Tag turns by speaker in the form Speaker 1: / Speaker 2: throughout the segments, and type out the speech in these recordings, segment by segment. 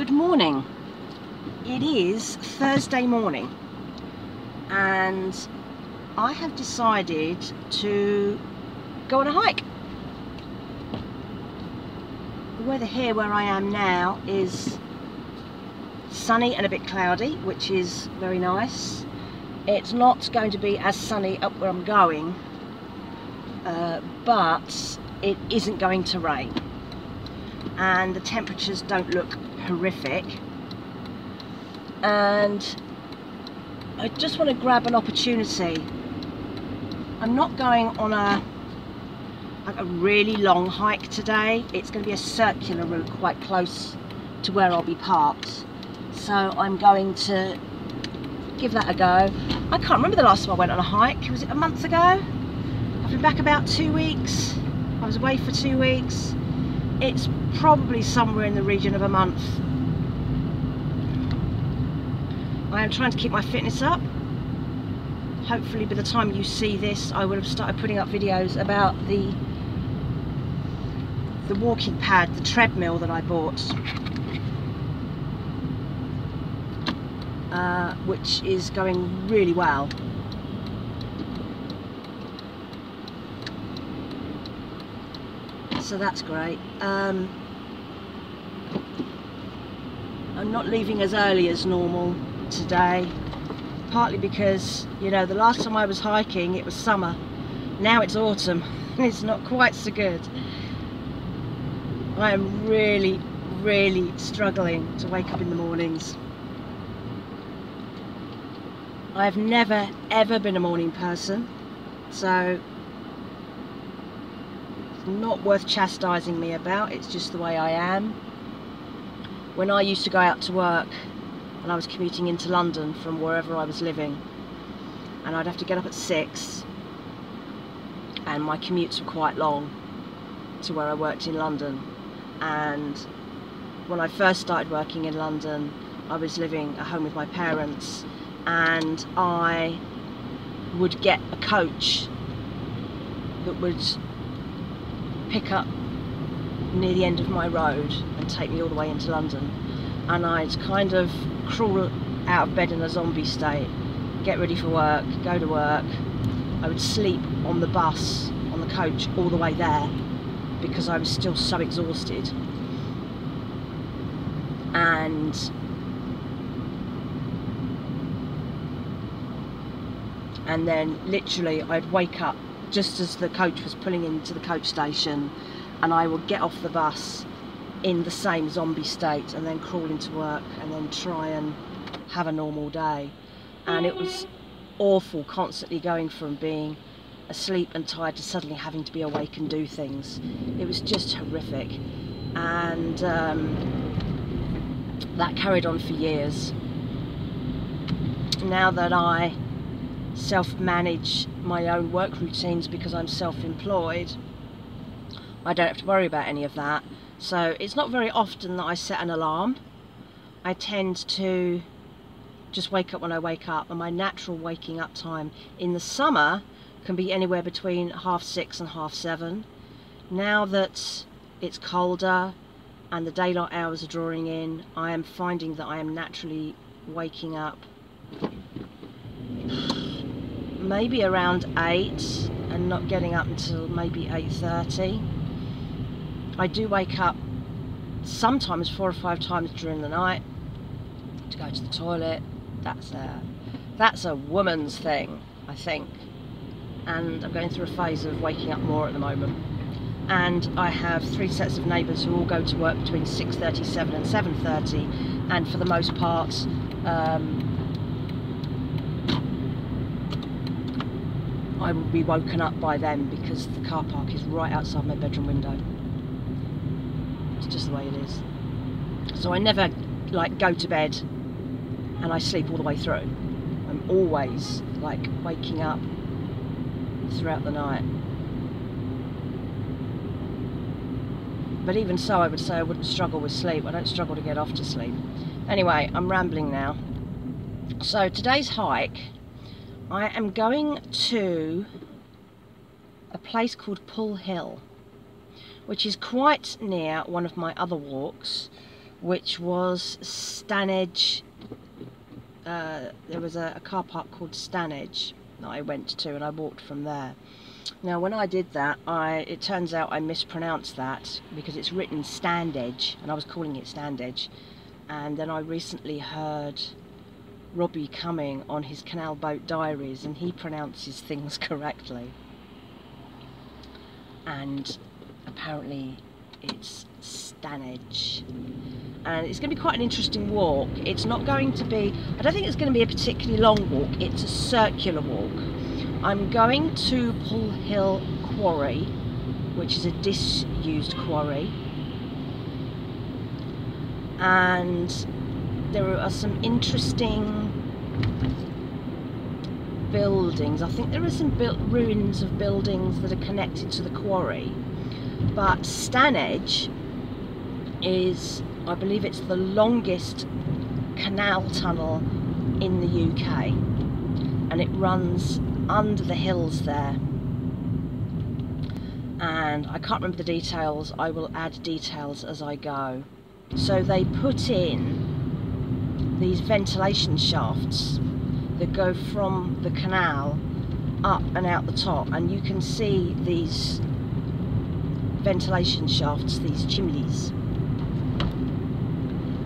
Speaker 1: good morning. It is Thursday morning and I have decided to go on a hike. The weather here where I am now is sunny and a bit cloudy, which is very nice. It's not going to be as sunny up where I'm going, uh, but it isn't going to rain. And the temperatures don't look horrific. And I just want to grab an opportunity. I'm not going on a like a really long hike today. It's going to be a circular route quite close to where I'll be parked. So I'm going to give that a go. I can't remember the last time I went on a hike. Was it a month ago? I've been back about two weeks. I was away for two weeks. It's probably somewhere in the region of a month. I am trying to keep my fitness up. Hopefully by the time you see this I will have started putting up videos about the the walking pad, the treadmill that I bought. Uh, which is going really well. So that's great. Um, I'm not leaving as early as normal today, partly because, you know, the last time I was hiking it was summer, now it's autumn and it's not quite so good. I am really, really struggling to wake up in the mornings. I've never ever been a morning person so not worth chastising me about. It's just the way I am. When I used to go out to work and I was commuting into London from wherever I was living and I'd have to get up at six and my commutes were quite long to where I worked in London. And when I first started working in London I was living at home with my parents and I would get a coach that would pick up near the end of my road and take me all the way into London. And I'd kind of crawl out of bed in a zombie state get ready for work, go to work. I would sleep on the bus, on the coach all the way there because I was still so exhausted. And and then literally I'd wake up just as the coach was pulling into the coach station and I would get off the bus in the same zombie state and then crawl into work and then try and have a normal day. And it was awful constantly going from being asleep and tired to suddenly having to be awake and do things. It was just horrific. And um, that carried on for years. Now that I self-manage my own work routines because I'm self-employed I don't have to worry about any of that. So it's not very often that I set an alarm. I tend to just wake up when I wake up and my natural waking up time in the summer can be anywhere between half six and half seven. Now that it's colder and the daylight hours are drawing in I am finding that I am naturally waking up maybe around 8 and not getting up until maybe 8.30. I do wake up sometimes four or five times during the night to go to the toilet. That's a, that's a woman's thing, I think. And I'm going through a phase of waking up more at the moment. And I have three sets of neighbours who all go to work between 6.37 and 7.30 and for the most part um, I will be woken up by them because the car park is right outside my bedroom window. It's just the way it is. So I never like go to bed and I sleep all the way through. I'm always like waking up throughout the night. But even so, I would say I wouldn't struggle with sleep. I don't struggle to get off to sleep. Anyway, I'm rambling now. So today's hike I am going to a place called Pule Hill which is quite near one of my other walks which was Stanage. Uh, there was a, a car park called Stanage that I went to, and I walked from there. Now, when I did that, I it turns out I mispronounced that because it's written Standedge, and I was calling it Standedge. And then I recently heard Robbie Cumming on his Canal Boat Diaries, and he pronounces things correctly. And apparently, it's Stanage. And it's going to be quite an interesting walk. It's not going to be, I don't think it's going to be a particularly long walk, it's a circular walk. I'm going to Pule Hill Quarry, which is a disused quarry. And there are some interesting buildings. I think there are some ruins of buildings that are connected to the quarry. But Stanage is, I believe it's the longest canal tunnel in the UK. And it runs under the hills there. And I can't remember the details. I will add details as I go. So they put in these ventilation shafts that go from the canal up and out the top and you can see these ventilation shafts, these chimneys.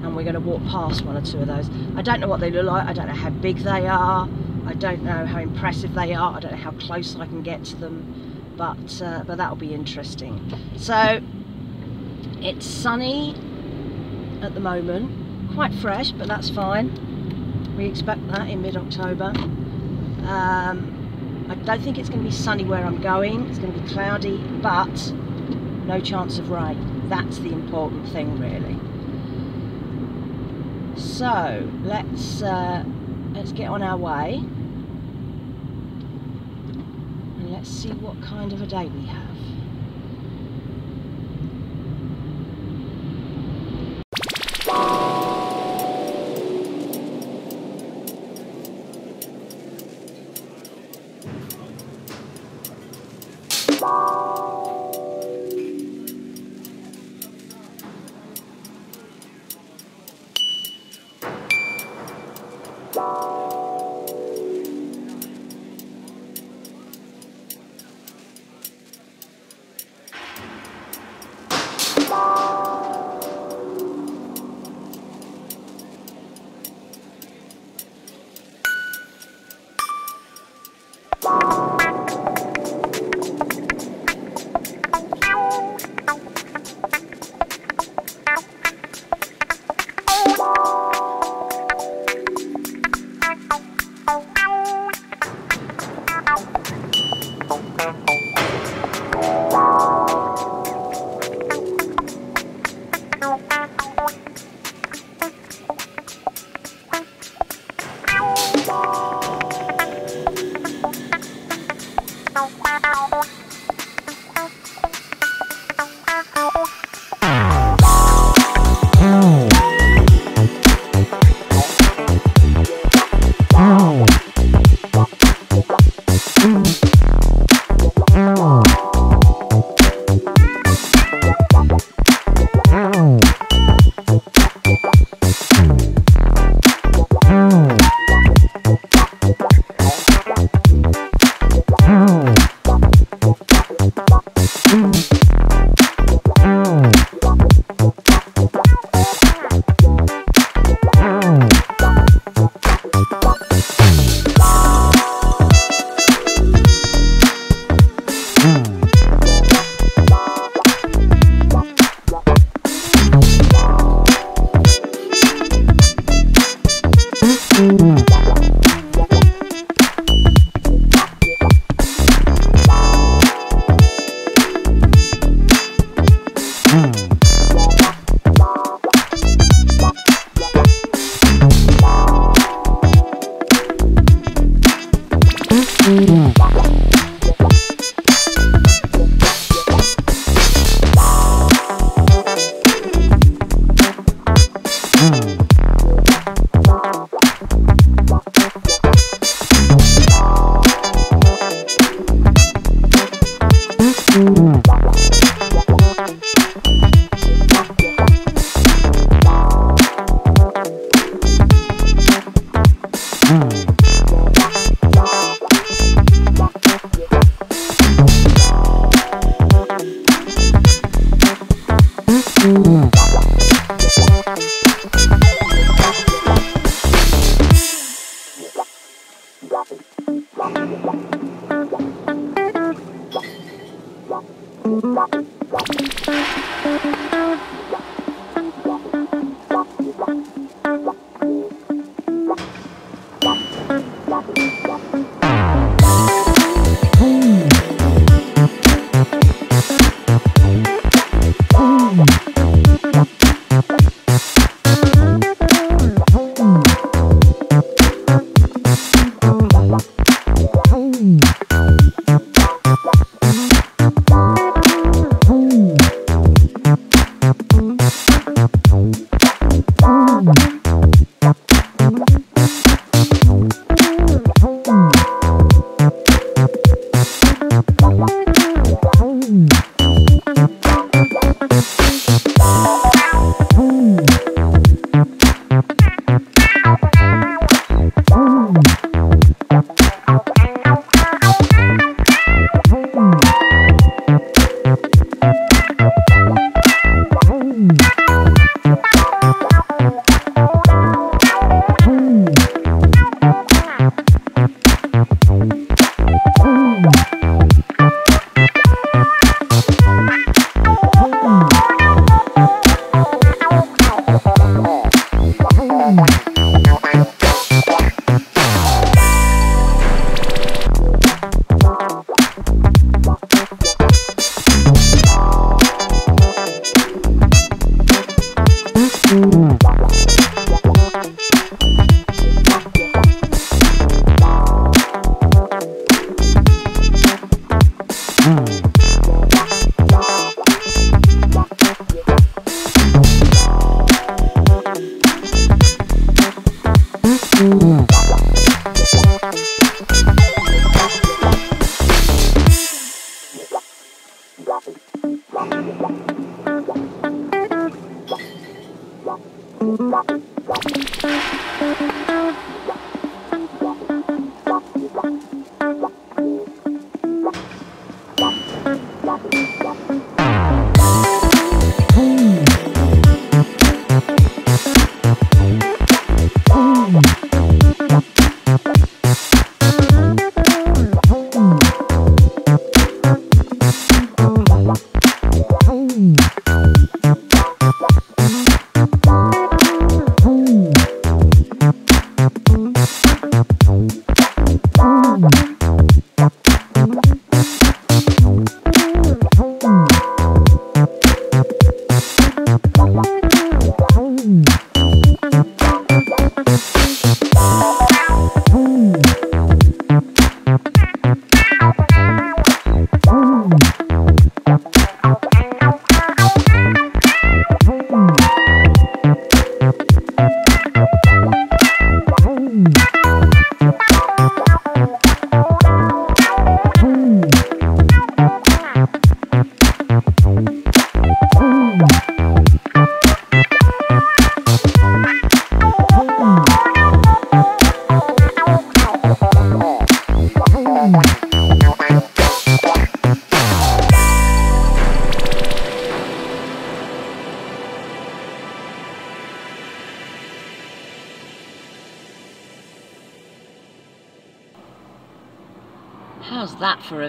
Speaker 1: And we're going to walk past one or two of those. I don't know what they look like, I don't know how big they are, I don't know how impressive they are, I don't know how close I can get to them, but, uh, but that'll be interesting. So it's sunny at the moment, quite fresh, but that's fine. We expect that in mid-October. Um, I don't think it's going to be sunny where I'm going. It's going to be cloudy, but no chance of rain. That's the important thing, really. So let's uh, let's get on our way and let's see what kind of a day we have.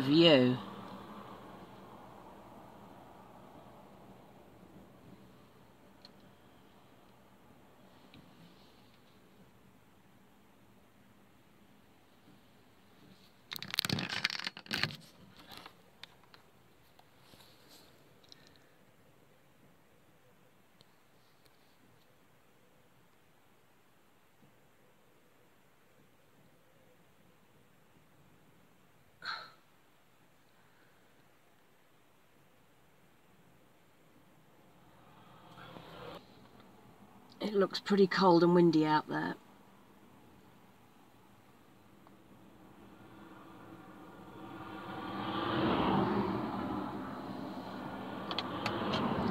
Speaker 1: That looks pretty cold and windy out there.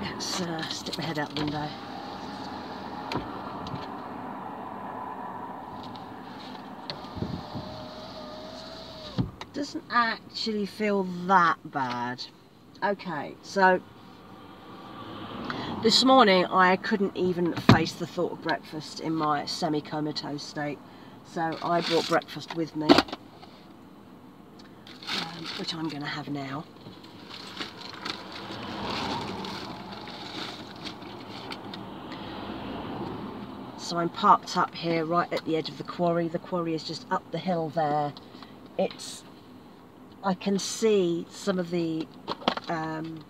Speaker 1: Let's uh, stick my head out the window. Doesn't actually feel that bad. Okay, so this morning I couldn't even face the thought of breakfast in my semi-comatose state, so I brought breakfast with me, um, which I'm going to have now. So I'm parked up here right at the edge of the quarry. The quarry is just up the hill there. It's, I can see some of the, um,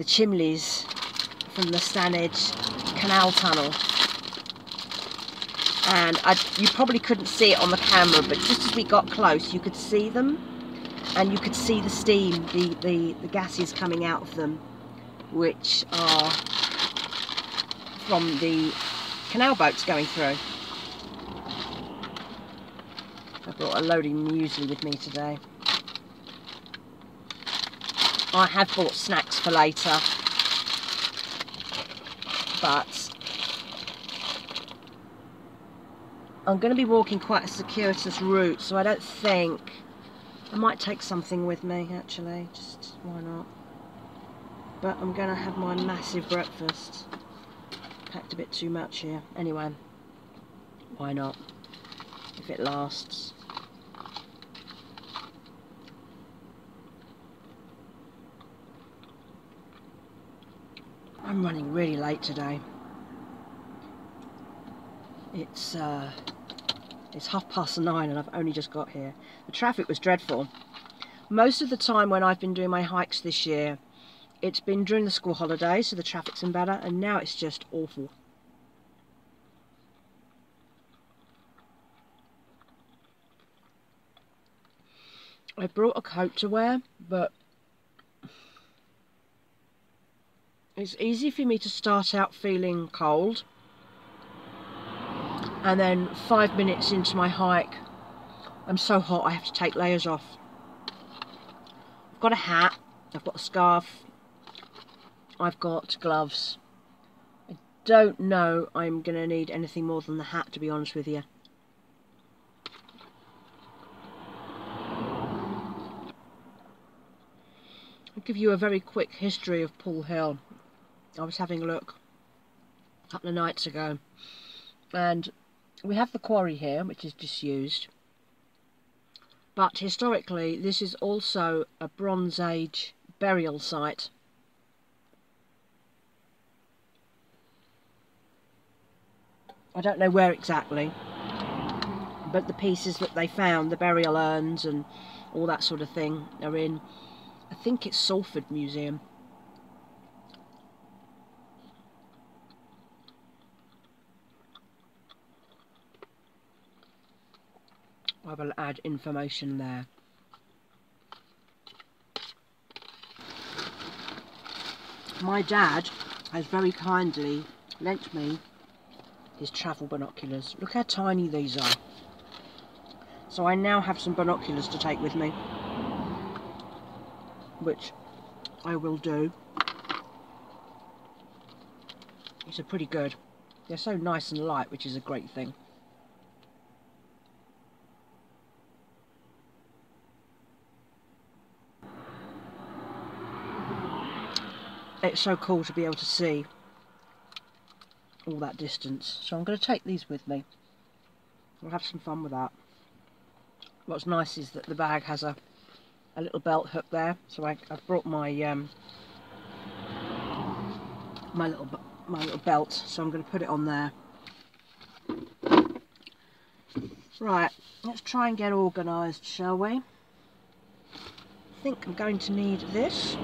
Speaker 1: the chimneys from the Stanage Canal Tunnel. And I, you probably couldn't see it on the camera, but just as we got close, you could see them. And you could see the steam, the, the, the gases coming out of them, which are from the canal boats going through. I brought a loading muesli with me today. I have bought snacks for later, but I'm going to be walking quite a circuitous route, so I don't think I might take something with me actually, just why not. But I'm going to have my massive breakfast packed a bit too much here. Anyway, why not? If it lasts. I'm running really late today. It's uh, it's half past nine and I've only just got here. The traffic was dreadful. Most of the time when I've been doing my hikes this year, it's been during the school holidays, so the traffic's been better, and now it's just awful. I brought a coat to wear, but it's easy for me to start out feeling cold and then five minutes into my hike I'm so hot I have to take layers off. I've got a hat, I've got a scarf, I've got gloves. I don't know I'm going to need anything more than the hat to be honest with you. I'll give you a very quick history of Pule Hill. I was having a look a couple of nights ago. And we have the quarry here which is disused. But historically this is also a Bronze Age burial site. I don't know where exactly, but the pieces that they found, the burial urns and all that sort of thing, are in, I think it's Salford Museum. I will add information there. My dad has very kindly lent me his travel binoculars. Look how tiny these are. So I now have some binoculars to take with me, which I will do. These are pretty good. They're so nice and light, which is a great thing. It's so cool to be able to see all that distance. So I'm going to take these with me. We'll have some fun with that. What's nice is that the bag has a, a little belt hook there. So I, have brought my um, my little my little belt. So I'm going to put it on there. Right, let's try and get organised, shall we? I think I'm going to need this,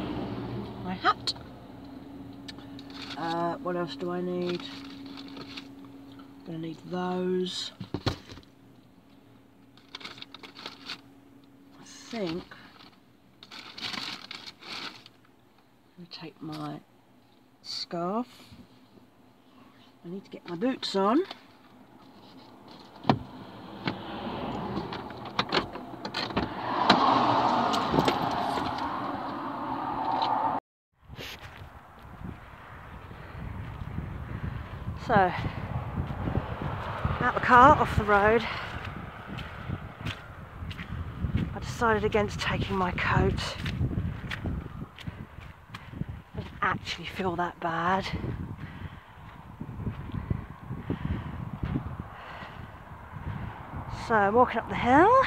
Speaker 1: my hat. Uh, what else do I need? Gonna need those. I think I'm gonna take my scarf. I need to get my boots on. So, out the car, off the road. I decided against taking my coat. I didn't actually feel that bad. So I'm walking up the hill.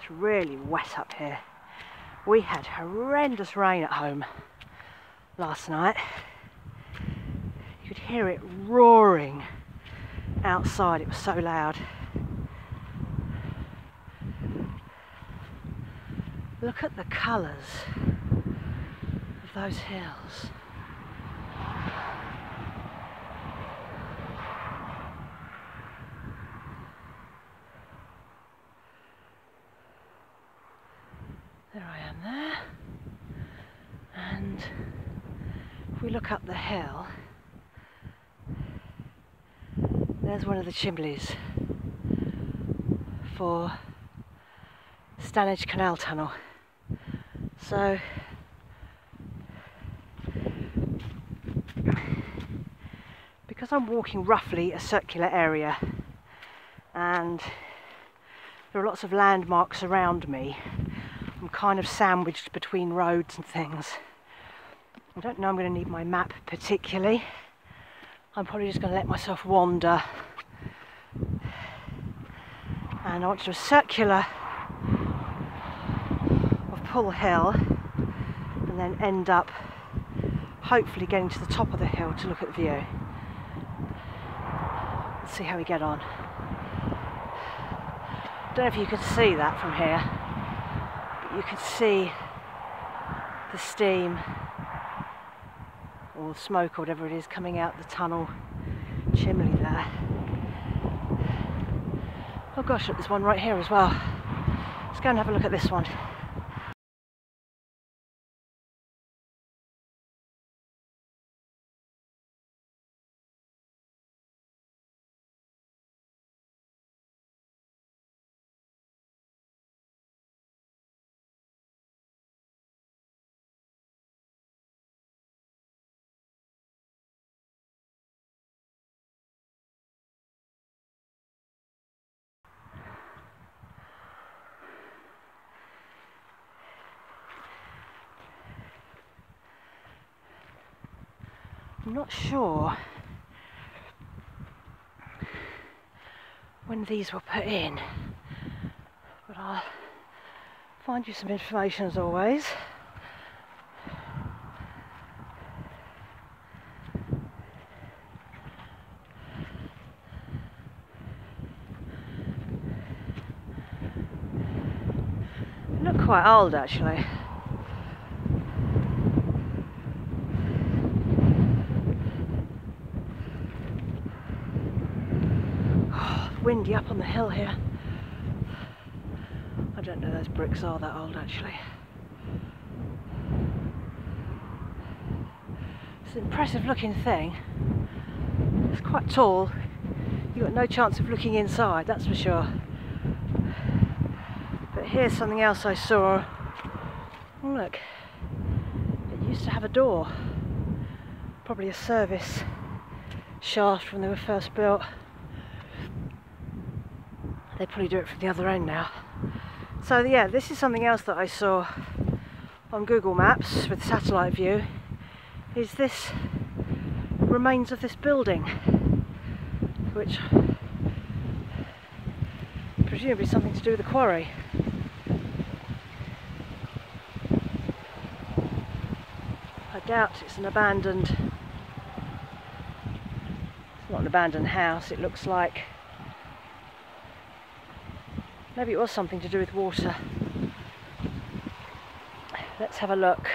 Speaker 1: It's really wet up here. We had horrendous rain at home last night. You could hear it roaring outside, it was so loud. Look at the colours of those hills. There I am there. And if we look up the hill, there's one of the chimneys for Stanage Canal Tunnel. So because I'm walking roughly a circular area and there are lots of landmarks around me, I'm kind of sandwiched between roads and things. I don't know I'm going to need my map particularly. I'm probably just going to let myself wander. And I want to do a circular of Pule Hill and then end up hopefully getting to the top of the hill to look at the view. Let's see how we get on. Don't know if you can see that from here, but you can see the steam or smoke or whatever it is coming out the tunnel chimney there. Gosh, look, there's one right here as well. Let's go and have a look at this one. I'm not sure when these were put in, but I'll find you some information as always. Look quite old actually. Windy up on the hill here. I don't know those bricks are that old actually. It's an impressive looking thing. It's quite tall. You've got no chance of looking inside, that's for sure. But here's something else I saw. Oh, look, it used to have a door. Probably a service shaft when they were first built. They probably do it from the other end now. So yeah, this is something else that I saw on Google Maps with satellite view, is this remains of this building, which presumably something to do with the quarry. I doubt it's an abandoned, it's not an abandoned house, it looks like Maybe it was something to do with water. Let's have a look.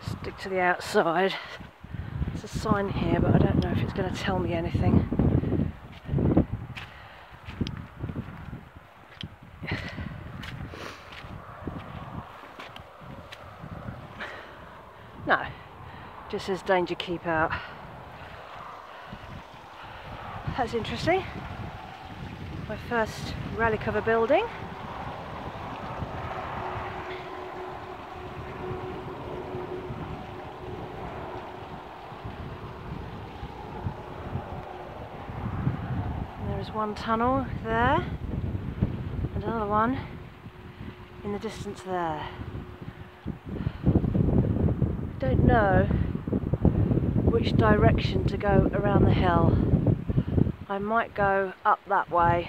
Speaker 1: Stick to the outside. There's a sign here, but I don't know if it's going to tell me anything. No, just says danger keep out. That's interesting my first rally a building. There is one tunnel there and another one in the distance there. I don't know which direction to go around the hill. I might go up that way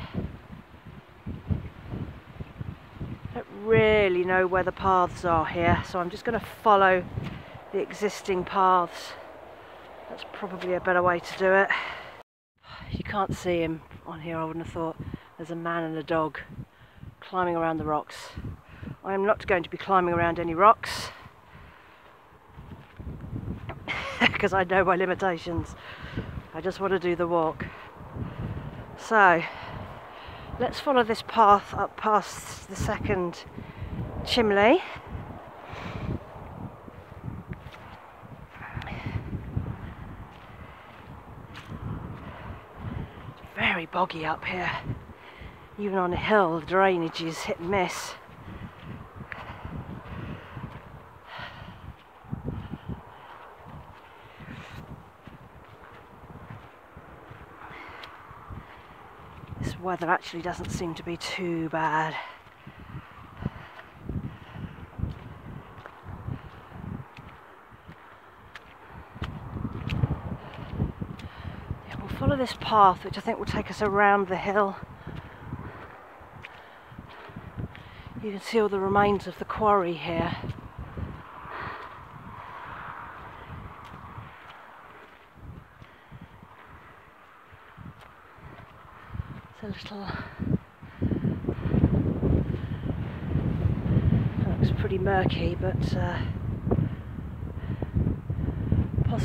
Speaker 1: really know where the paths are here, so I'm just going to follow the existing paths. That's probably a better way to do it. You can't see him on here, I wouldn't have thought. There's a man and a dog climbing around the rocks. I am not going to be climbing around any rocks because I know my limitations. I just want to do the walk. So let's follow this path up past the second chimney. very boggy up here. Even on a hill, the drainage is hit and miss. This weather actually doesn't seem to be too bad. Yeah, we'll follow this path which I think will take us around the hill. You can see all the remains of the quarry here. It's a little looks pretty murky, but uh,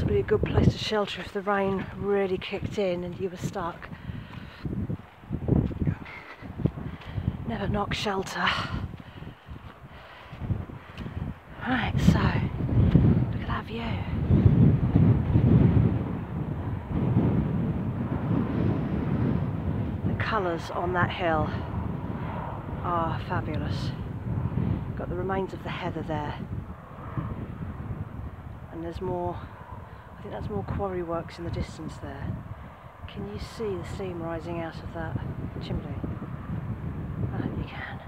Speaker 1: possibly a good place to shelter if the rain really kicked in and you were stuck. Never knock shelter. Right, so look at that view. The colours on that hill are fabulous. Got the remains of the heather there. And there's more, think that's more quarry works in the distance there. Can you see the steam rising out of that chimney? I hope you can.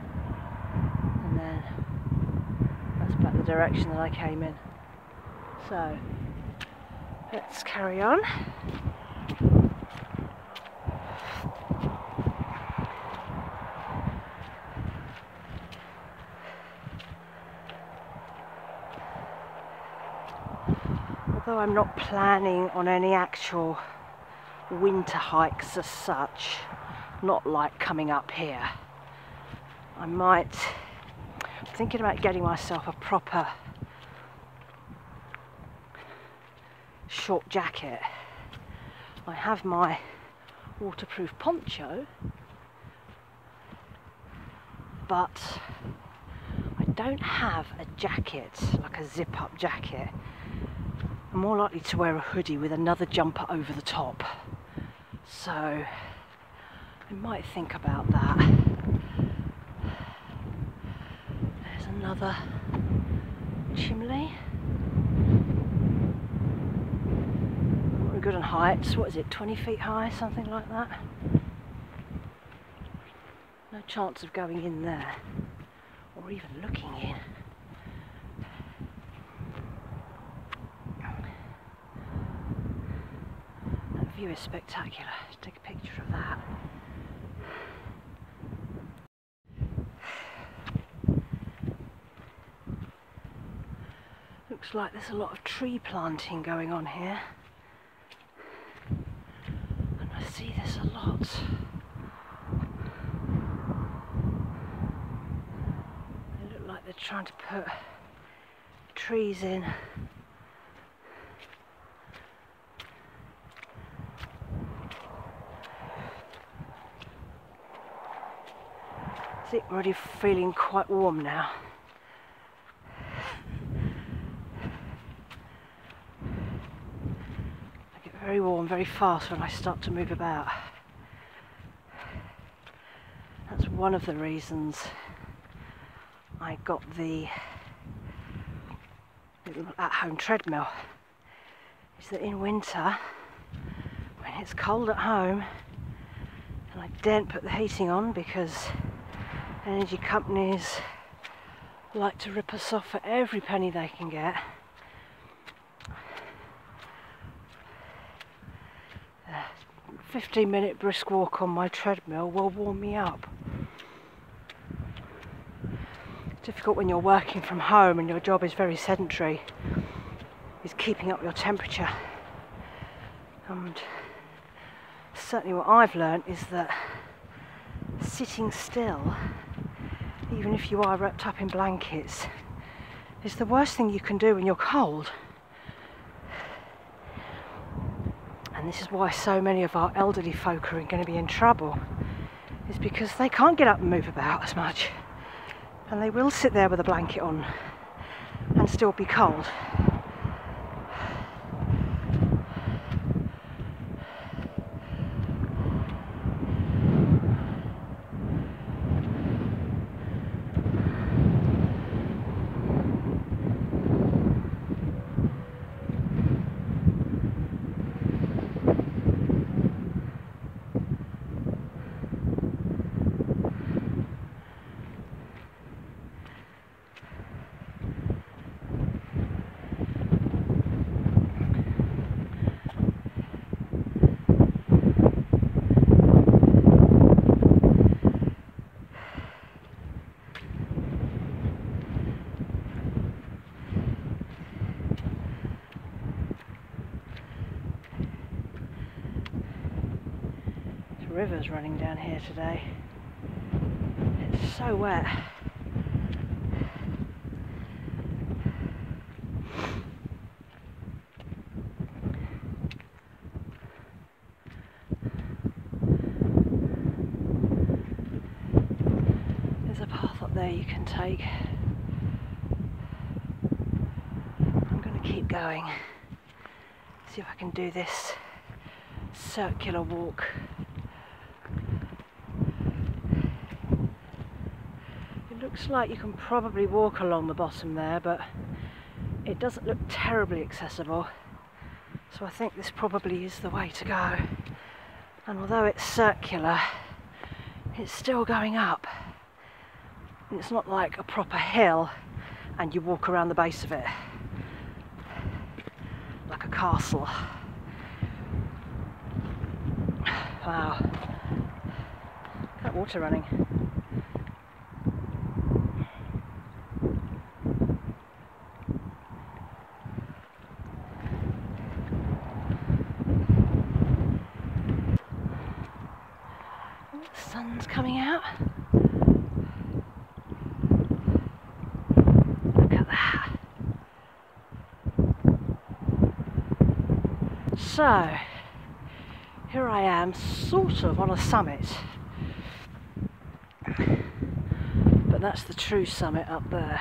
Speaker 1: And then that's back the direction that I came in. So let's carry on. Although I'm not planning on any actual winter hikes as such, not like coming up here, I might, I'm thinking about getting myself a proper short jacket. I have my waterproof poncho, but I don't have a jacket, like a zip up jacket. I'm more likely to wear a hoodie with another jumper over the top. So I might think about that. There's another chimney. We're good on heights. What is it, 20 feet high, something like that? No chance of going in there or even looking in. That view is spectacular. Take a picture of that. Looks like there's a lot of tree planting going on here. And I see this a lot. They look like they're trying to put trees in. I'm already feeling quite warm now. I get very warm very fast when I start to move about. That's one of the reasons I got the little at-home treadmill. Is that in winter, when it's cold at home, and I daren't put the heating on because energy companies like to rip us off for every penny they can get. A 15 minute brisk walk on my treadmill will warm me up. difficult when you're working from home and your job is very sedentary is keeping up your temperature. And certainly what I've learned is that sitting still, even if you are wrapped up in blankets, is the worst thing you can do when you're cold. And this is why so many of our elderly folk are going to be in trouble, is because they can't get up and move about as much. And they will sit there with a blanket on and still be cold. Running down here today. It's so wet. There's a path up there you can take. I'm going to keep going. See if I can do this circular walk. looks like you can probably walk along the bottom there but it doesn't look terribly accessible. So I think this probably is the way to go. And although it's circular it's still going up. It's not like a proper hill and you walk around the base of it like a castle. Wow. That water running sun's coming out. Look at that. So, here I am, sort of on a summit. But that's the true summit up there.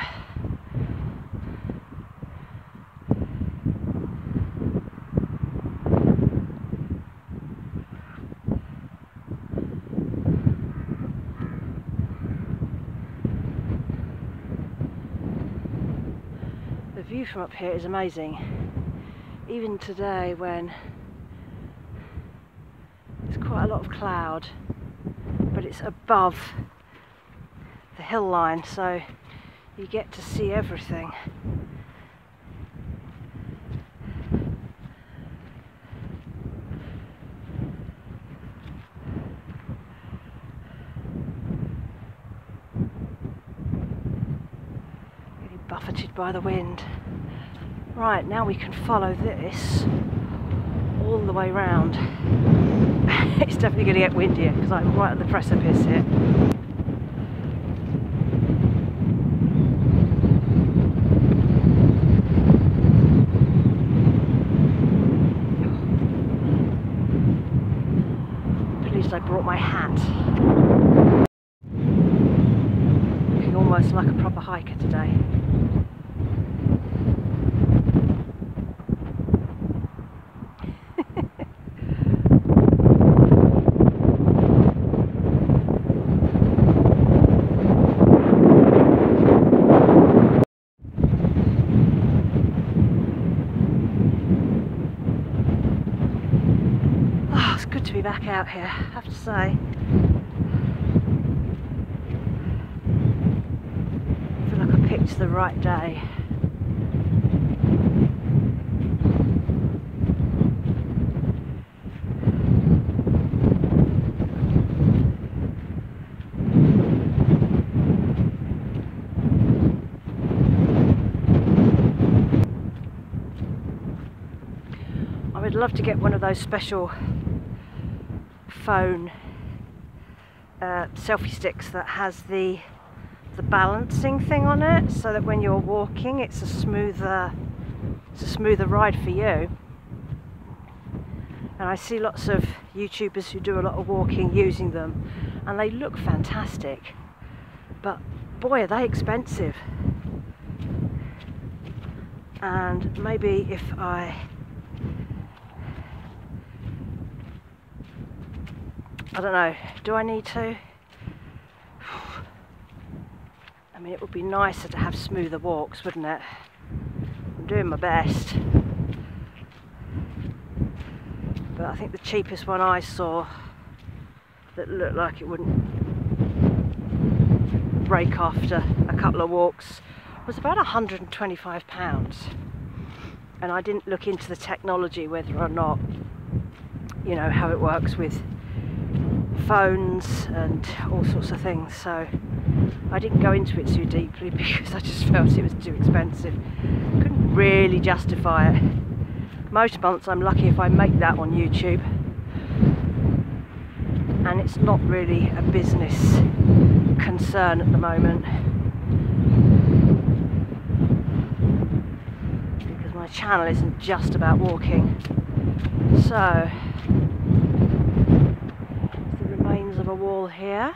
Speaker 1: The view from up here is amazing. Even today when lot of cloud, but it's above the hill line, so you get to see everything. buffeted by the wind. Right, now we can follow this all the way round. it's definitely going to get windier because I'm right at the precipice here. back out here, I have to say. I feel like I picked the right day. I would love to get one of those special phone uh, selfie sticks that has the the balancing thing on it so that when you're walking it's a smoother it's a smoother ride for you. And I see lots of YouTubers who do a lot of walking using them and they look fantastic but boy are they expensive. And maybe if I I don't know. Do I need to? I mean it would be nicer to have smoother walks wouldn't it? I'm doing my best. But I think the cheapest one I saw that looked like it wouldn't break after a couple of walks was about 125 pounds. And I didn't look into the technology whether or not you know how it works with phones and all sorts of things so I didn't go into it too deeply because I just felt it was too expensive. Couldn't really justify it. Most months I'm lucky if I make that on YouTube. And it's not really a business concern at the moment. Because my channel isn't just about walking. So of a wall here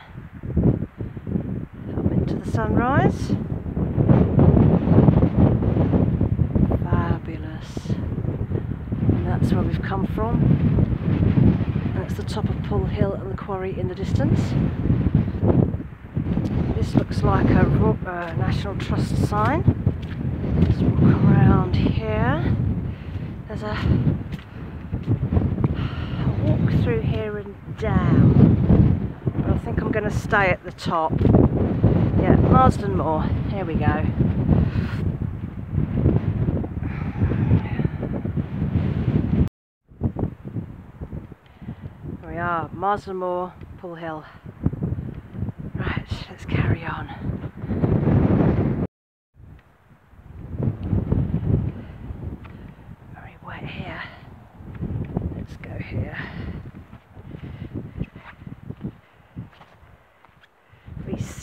Speaker 1: up into the sunrise Fabulous. And that's where we've come from. That's the top of Pule Hill and the quarry in the distance. This looks like a uh, National Trust sign. Let's walk around here. There's a walk through here and down. Think I'm going to stay at the top. Yeah, Marsden Moor. Here we go. We are, Marsden Moor, Pule Hill. Right, let's carry on. Very wet here. Let's go here.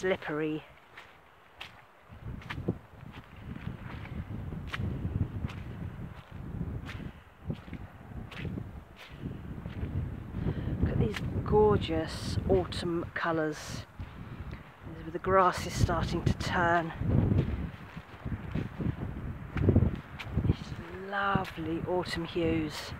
Speaker 1: Very these gorgeous autumn colours. The grass is starting to turn. It's lovely autumn hues.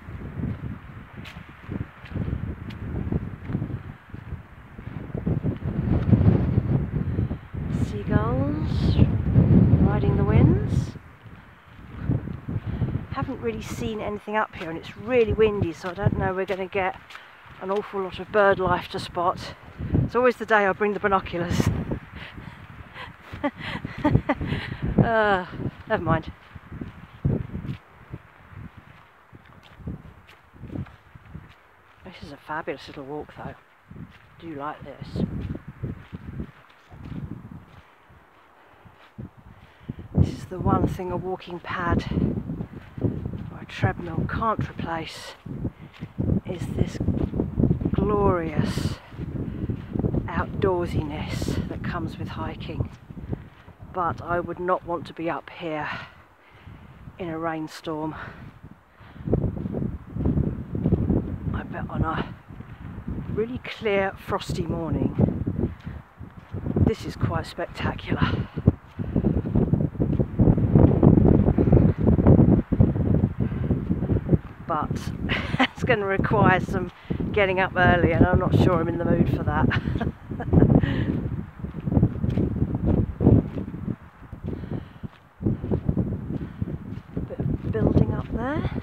Speaker 1: Haven't really seen anything up here and it's really windy so I don't know we're going to get an awful lot of bird life to spot. It's always the day I bring the binoculars. uh, never mind. This is a fabulous little walk though. I do like this. This is the one thing a walking pad treadmill can't replace is this glorious outdoorsiness that comes with hiking. But I would not want to be up here in a rainstorm. I bet on a really clear frosty morning. This is quite spectacular but it's going to require some getting up early and I'm not sure I'm in the mood for that. Bit of building up there.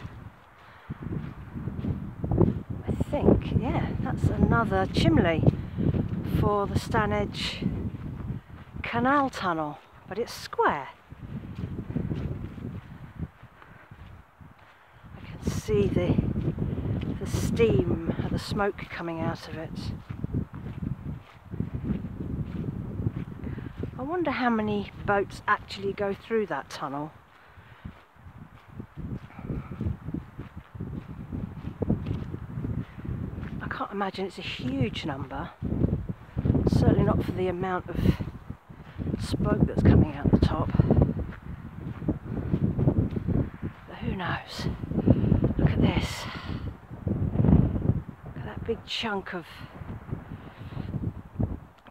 Speaker 1: I think, yeah, that's another chimney for the Standedge Canal Tunnel, but it's square. I can see the the steam the smoke coming out of it. I wonder how many boats actually go through that tunnel. I can't imagine it's a huge number. Certainly not for the amount of smoke that's coming out the top. But who knows? At this. Look at that big chunk of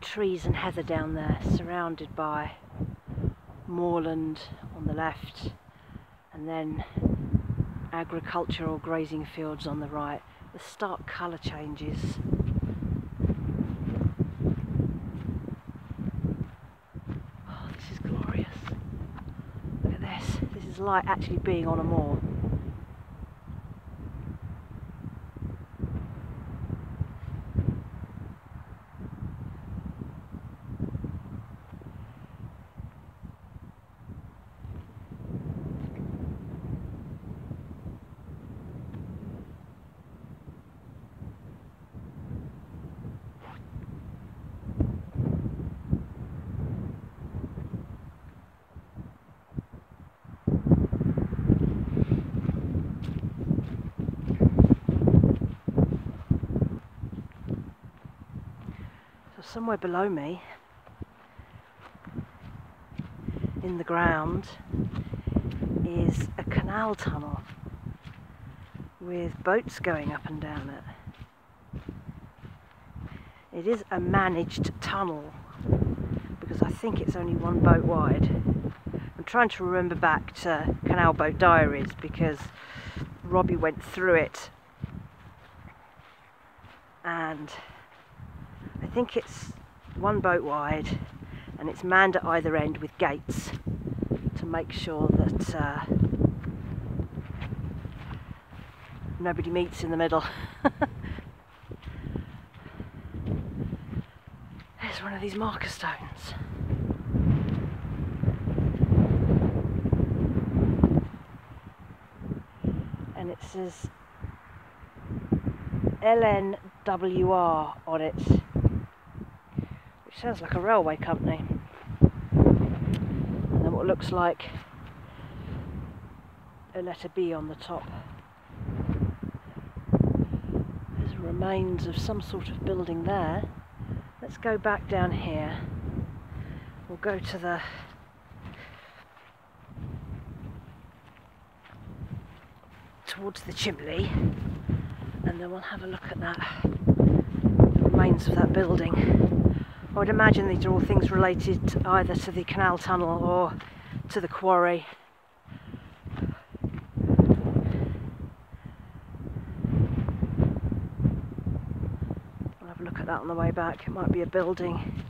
Speaker 1: trees and heather down there, surrounded by moorland on the left, and then agricultural grazing fields on the right. The stark colour changes. Oh, this is glorious. Look at this. This is like actually being on a moor. So somewhere below me, in the ground, is a canal tunnel with boats going up and down it. It is a managed tunnel because I think it's only one boat wide. I'm trying to remember back to Canal Boat Diaries because Robbie went through it and think it's one boat wide and it's manned at either end with gates to make sure that uh, nobody meets in the middle. There's one of these marker stones. And it says LNWR on it, sounds like a railway company. And then what looks like a letter B on the top. There's remains of some sort of building there. Let's go back down here. We'll go to the towards the chimney and then we'll have a look at that the remains of that building. I would imagine these are all things related either to the canal tunnel or to the quarry. We'll have a look at that on the way back. It might be a building,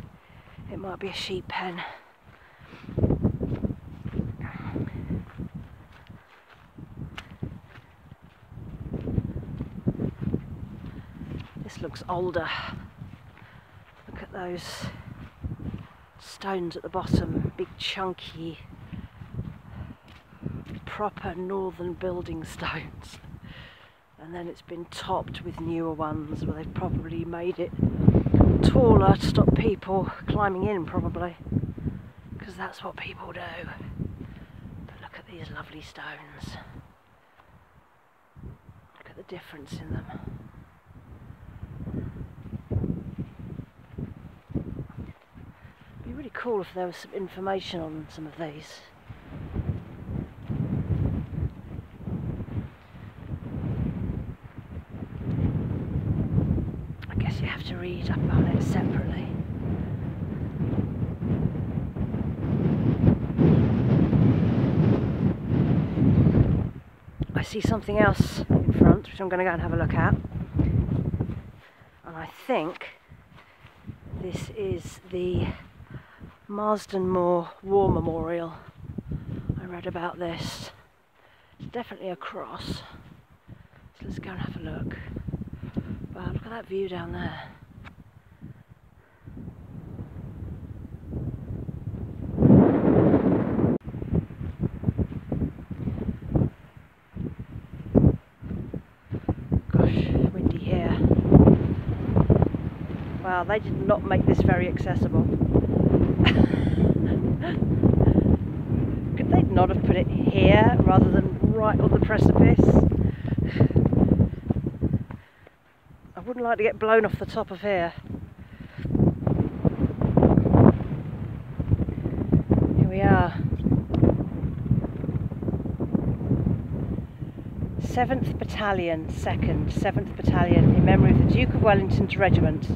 Speaker 1: it might be a sheep pen. This looks older. Those stones at the bottom, big chunky, proper northern building stones. And then it's been topped with newer ones where they've probably made it taller to stop people climbing in probably. Because that's what people do. But look at these lovely stones. Look at the difference in them. Be really cool if there was some information on some of these. I guess you have to read up on it separately. I see something else in front, which I'm going to go and have a look at. And I think this is the Marsden Moor War Memorial. I read about this. It's definitely a cross. So let's go and have a look. Wow, look at that view down there. Gosh, windy here. Wow, they did not make this very accessible. Could they not have put it here rather than right on the precipice? I wouldn't like to get blown off the top of here. Here we are. 7th Battalion, 2nd, 7th Battalion, in memory of the Duke of Wellington's Regiment,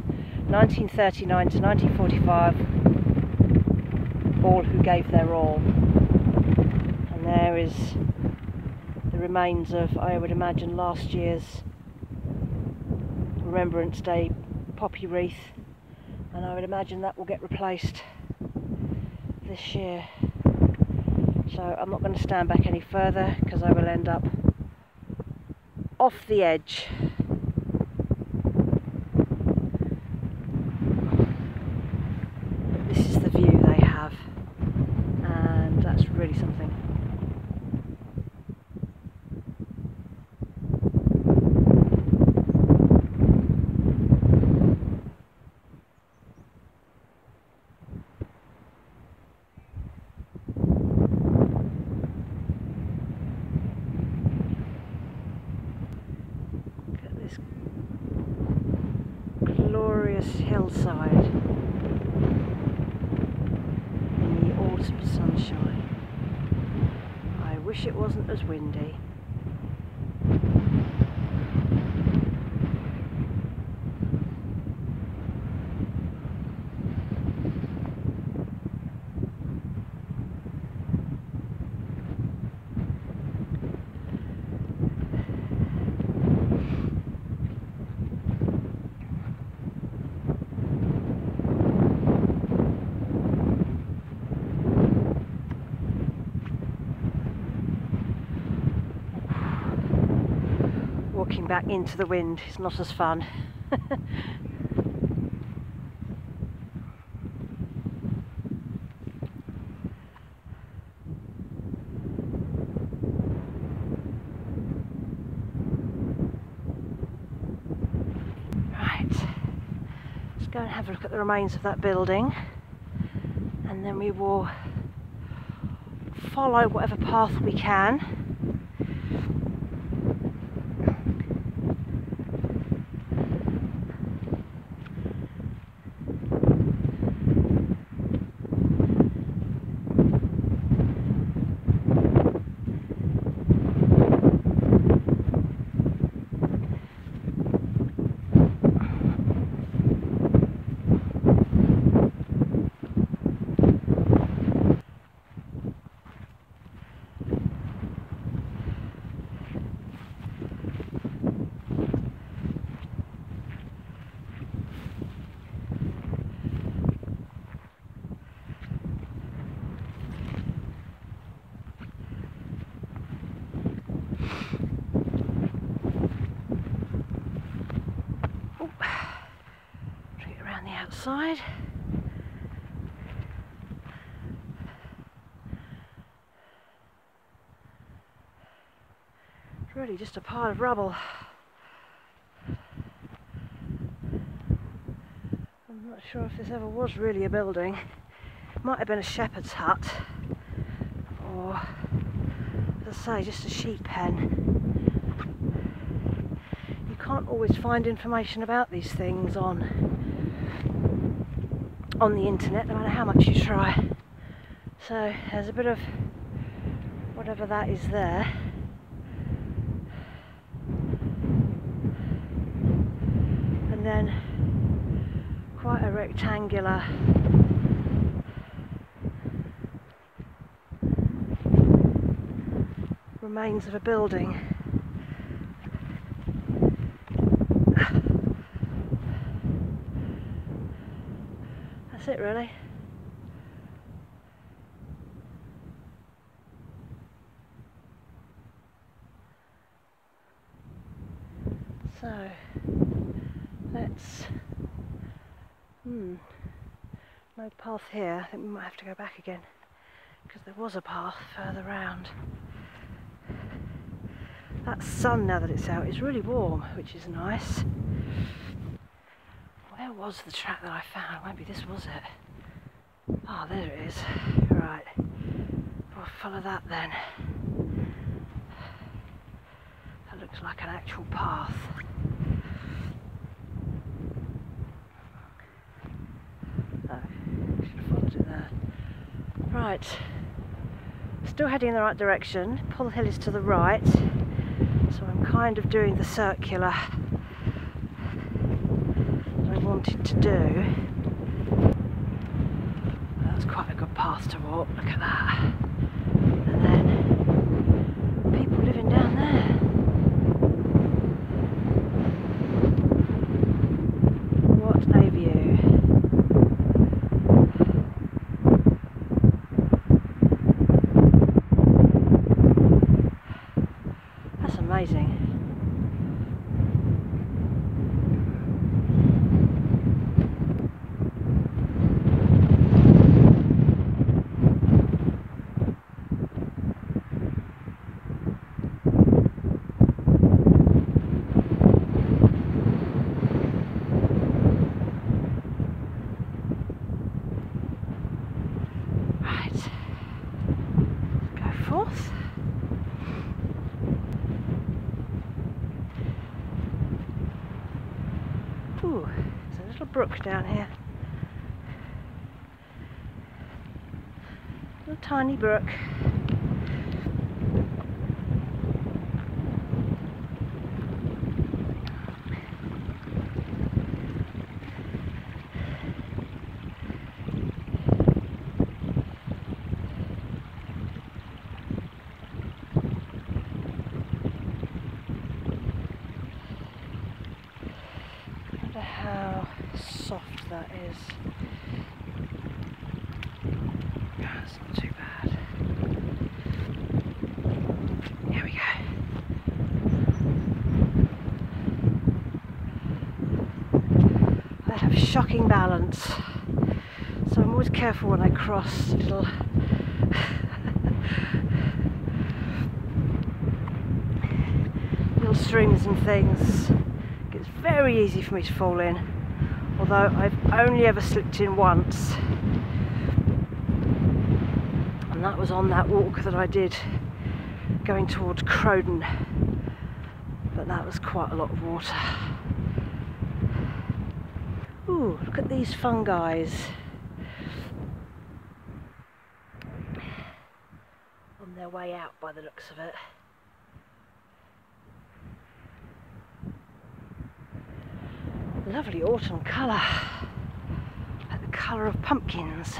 Speaker 1: 1939 to 1945, all who gave their all. There is the remains of, I would imagine, last year's Remembrance Day poppy wreath, and I would imagine that will get replaced this year. So I'm not going to stand back any further because I will end up off the edge. This is the view they have and that's really something. glorious hillside in the autumn sunshine. I wish it wasn't as windy. walking back into the wind. Is not as fun. right, let's go and have a look at the remains of that building. And then we will follow whatever path we can outside. It's really just a pile of rubble. I'm not sure if this ever was really a building. It might have been a shepherd's hut or, as I say, just a sheep pen You can't always find information about these things on on the internet no matter how much you try. So there's a bit of whatever that is there. And then quite a rectangular remains of a building. That's it really. So let's hmm no path here. I think we might have to go back again because there was a path further round. That sun now that it's out is really warm which is nice. Where was the track that I found? Maybe this was it. Oh, there it is. Right. We'll follow that then. That looks like an actual path. Right, still heading in the right direction. Pule Hill is to the right, so I'm kind of doing the circular that I wanted to do. That's quite a good path to walk, look at that. And then people living down there. What a view. That's amazing. Right. Go forth. Ooh, there's a little brook down here. Little tiny brook. wonder how soft that is. That's not too bad. Here we go. I shocking balance, so I'm always careful when I cross little little streams and things. It's very easy for me to fall in, although I've only ever slipped in once. And that was on that walk that I did going towards Crowden. But that was quite a lot of water. Ooh, look at these fungi on their way out by the looks of it. Lovely autumn colour, like the colour of pumpkins.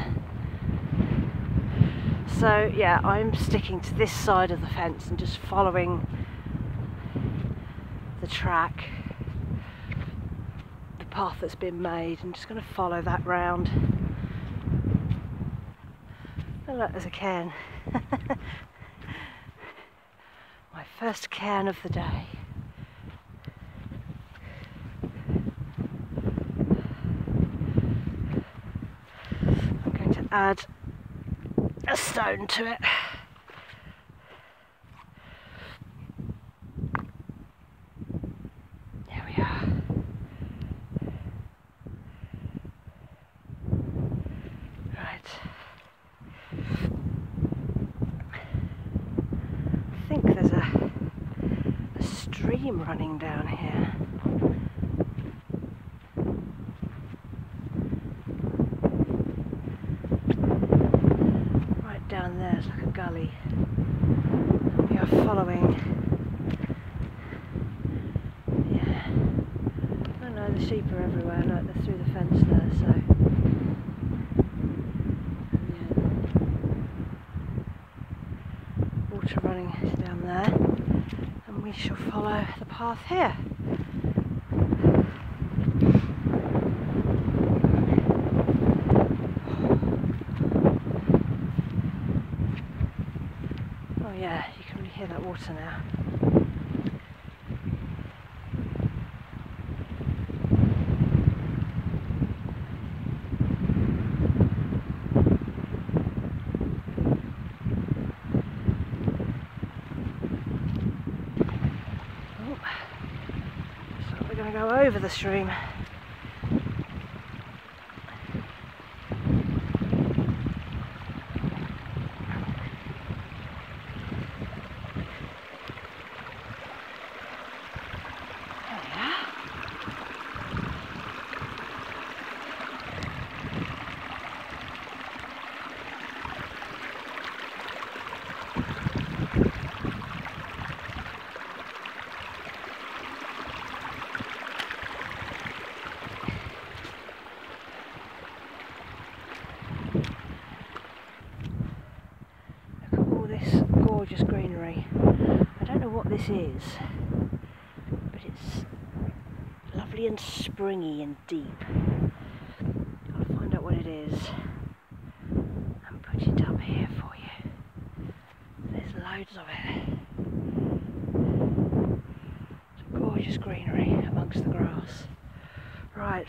Speaker 1: So yeah, I'm sticking to this side of the fence and just following the track, path that's been made. I'm just going to follow that round. As a can. My first can of the day. I'm going to add a stone to it. There we are. Right. I think there's a, a stream running down here. Right down there, it's like a gully. We are following. Yeah. Oh no, the sheep are everywhere. Look, they're through the fence there, so. Yeah. Water running down there, and we shall follow the path here. Oh yeah, you can really hear that water now. Oh, so we're going to go over the stream. There we are. gorgeous greenery. I don't know what this is, but it's lovely and springy and deep. I'll find out what it is and put it up here for you. There's loads of it. Some gorgeous greenery amongst the grass. Right.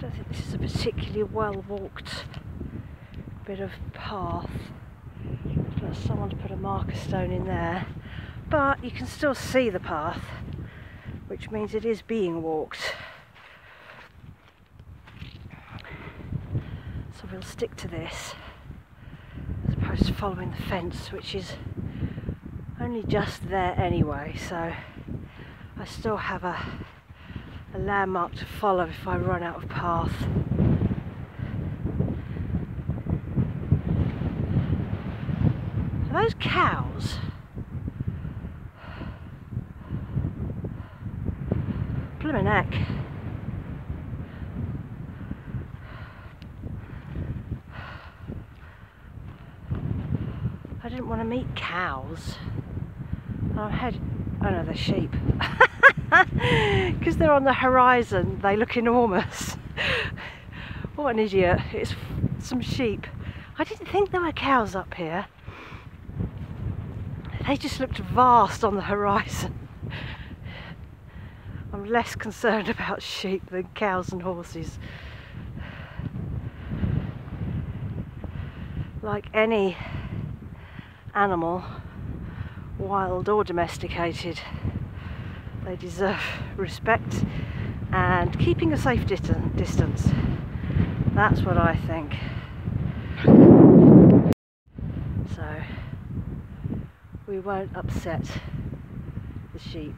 Speaker 1: I don't think this is a particularly well walked bit of path. Someone's put a marker stone in there. But you can still see the path, which means it is being walked. So we'll stick to this as opposed to following the fence, which is only just there anyway. So I still have a a landmark to follow if I run out of path. Are those cows? Blooming neck. I didn't want to meet cows. I'm head. Oh no, they're sheep. because they're on the horizon they look enormous what an idiot it's some sheep I didn't think there were cows up here they just looked vast on the horizon I'm less concerned about sheep than cows and horses like any animal wild or domesticated they deserve respect and keeping a safe distance. That's what I think. So we won't upset the sheep.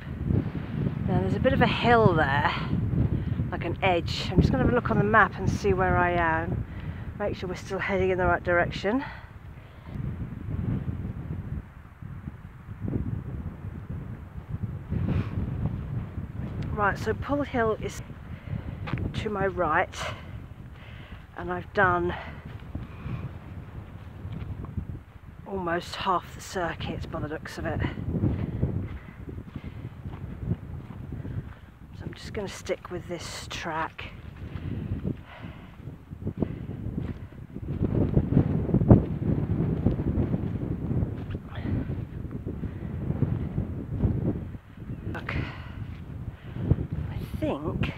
Speaker 1: Now there's a bit of a hill there, like an edge. I'm just going to have a look on the map and see where I am. Make sure we're still heading in the right direction. Right, so Pule Hill is to my right and I've done almost half the circuit by the looks of it. So I'm just going to stick with this track. Look, I think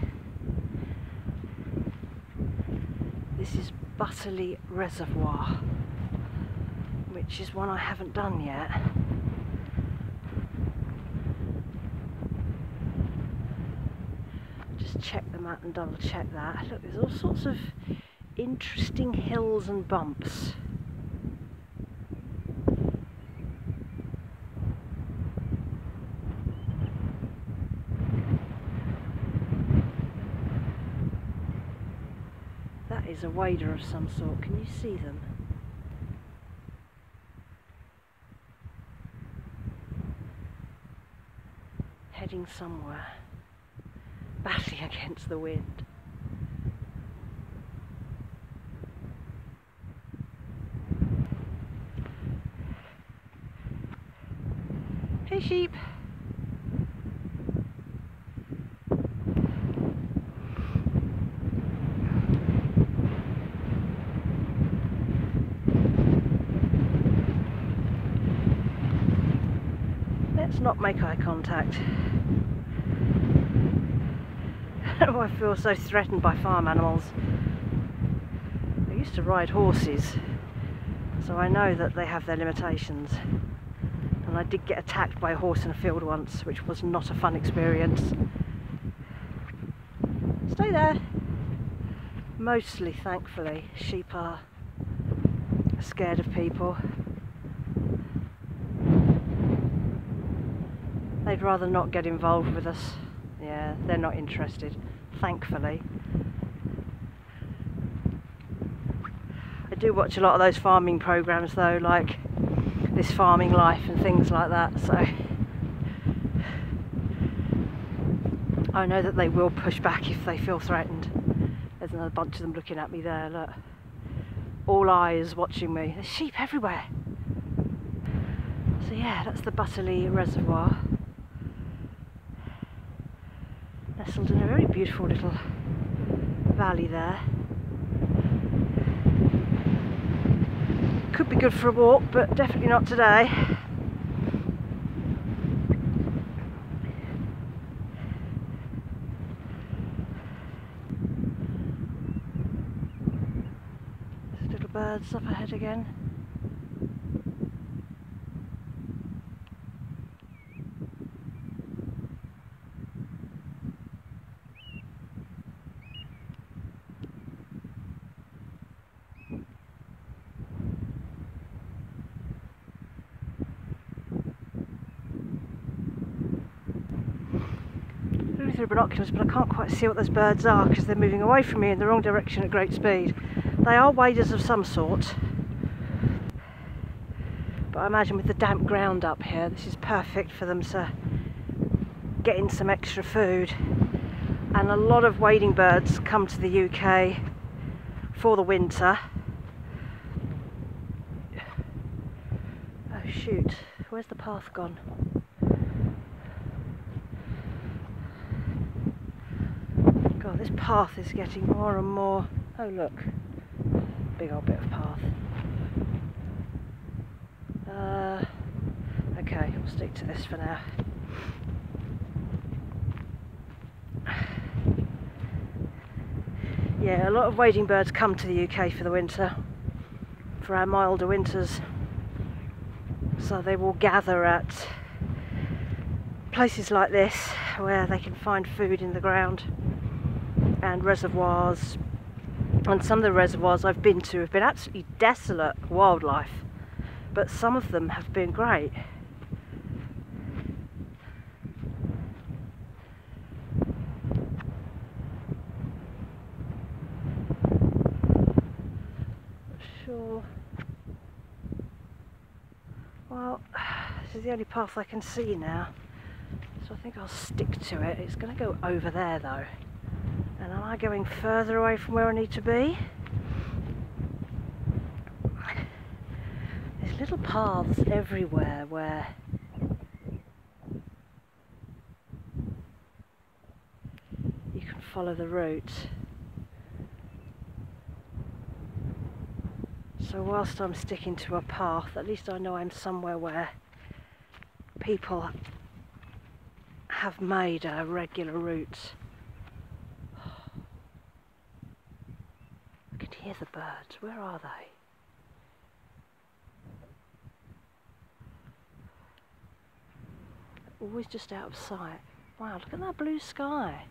Speaker 1: this is Butterley Reservoir, which is one I haven't done yet. Just check the map and double check that. Look, there's all sorts of interesting hills and bumps. That is a wader of some sort. Can you see them? Heading somewhere. Battling against the wind. Hey sheep! let's not make eye contact. I feel so threatened by farm animals. I used to ride horses, so I know that they have their limitations. And I did get attacked by a horse in a field once, which was not a fun experience. Stay there. Mostly, thankfully, sheep are scared of people. They'd rather not get involved with us. Yeah, they're not interested, thankfully. I do watch a lot of those farming programs though, like This Farming Life and things like that, so I know that they will push back if they feel threatened. There's another bunch of them looking at me there, look. All eyes watching me. There's sheep everywhere. So yeah, that's the Butterley Reservoir. In a very beautiful little valley there. Could be good for a walk, but definitely not today. Little birds up ahead again. through binoculars but I can't quite see what those birds are because they're moving away from me in the wrong direction at great speed. They are waders of some sort but I imagine with the damp ground up here this is perfect for them to get in some extra food and a lot of wading birds come to the UK for the winter. Oh shoot, where's the path gone? This path is getting more and more... Oh look, big old bit of path. Uh, okay, we'll stick to this for now. Yeah, a lot of wading birds come to the UK for the winter, for our milder winters. So they will gather at places like this where they can find food in the ground and reservoirs. And some of the reservoirs I've been to have been absolutely desolate wildlife but some of them have been great. Sure. Well this is the only path I can see now so I think I'll stick to it. It's going to go over there though I going further away from where I need to be? There's little paths everywhere where you can follow the route. So whilst I'm sticking to a path, at least I know I'm somewhere where people have made a regular route. Hear the birds. Where are they? Always just out of sight. Wow, look at that blue sky.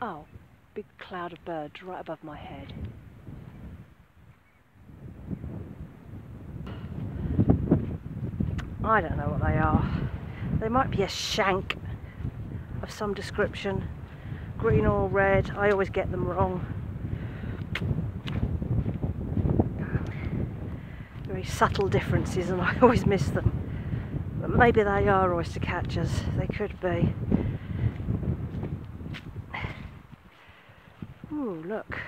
Speaker 1: Oh, big cloud of birds right above my head. I don't know what they are. They might be a shank of some description green or red. I always get them wrong. Very subtle differences and I always miss them. But maybe they are oyster catchers. They could be. Ooh, look.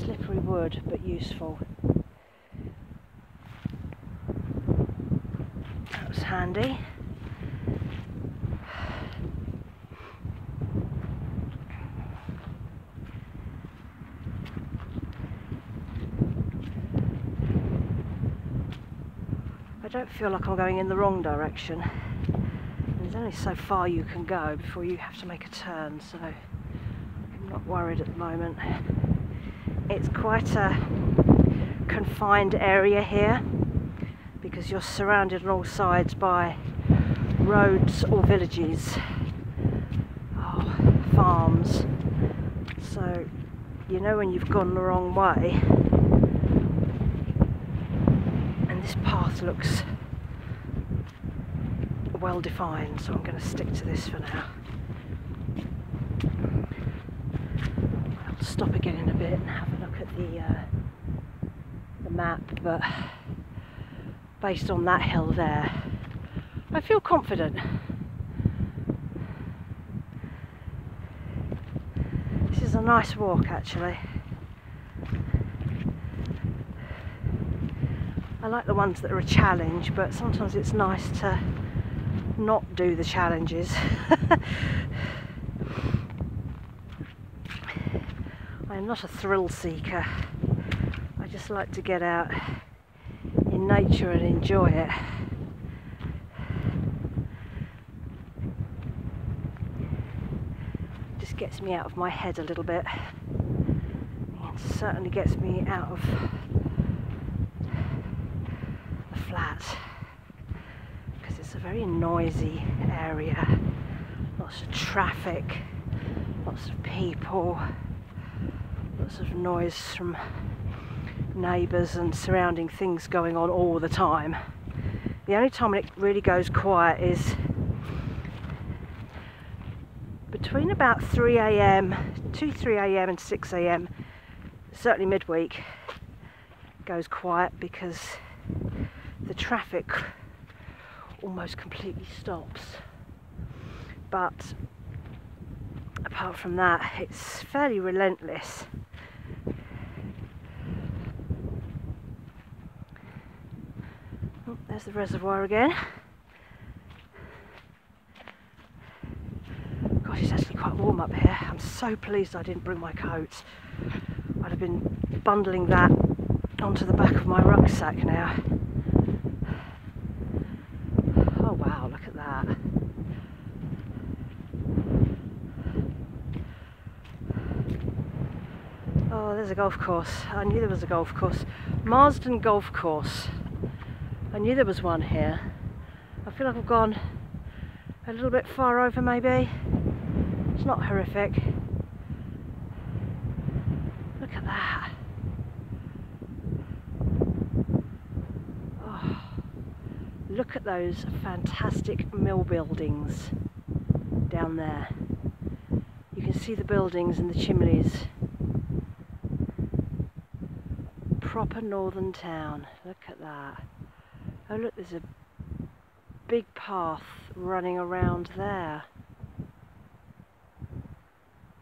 Speaker 1: Slippery wood, but useful. Handy. I don't feel like I'm going in the wrong direction. There's only so far you can go before you have to make a turn, so I'm not worried at the moment. It's quite a confined area here because you're surrounded on all sides by roads or villages or farms. So you know when you've gone the wrong way and this path looks well defined so I'm going to stick to this for now. I'll stop again in a bit and have a look at the, uh, the map but based on that hill there I feel confident. This is a nice walk actually. I like the ones that are a challenge but sometimes it's nice to not do the challenges. I am not a thrill seeker. I just like to get out nature and enjoy it. Just gets me out of my head a little bit. It certainly gets me out of the flat because it's a very noisy area. Lots of traffic, lots of people, lots of noise from neighbours and surrounding things going on all the time. The only time it really goes quiet is between about 3am, 2 3am and 6am, certainly midweek, goes quiet because the traffic almost completely stops. But apart from that, it's fairly relentless. Oh, there's the reservoir again. Gosh, it's actually quite warm up here. I'm so pleased I didn't bring my coat. I'd have been bundling that onto the back of my rucksack now. Oh wow, look at that. Oh, there's a golf course. I knew there was a golf course. Marsden Golf Course. I knew there was one here. I feel like I've gone a little bit far over maybe. It's not horrific. Look at that. Oh, look at those fantastic mill buildings down there. You can see the buildings and the chimneys proper northern town. Look at that. Oh look, there's a big path running around there.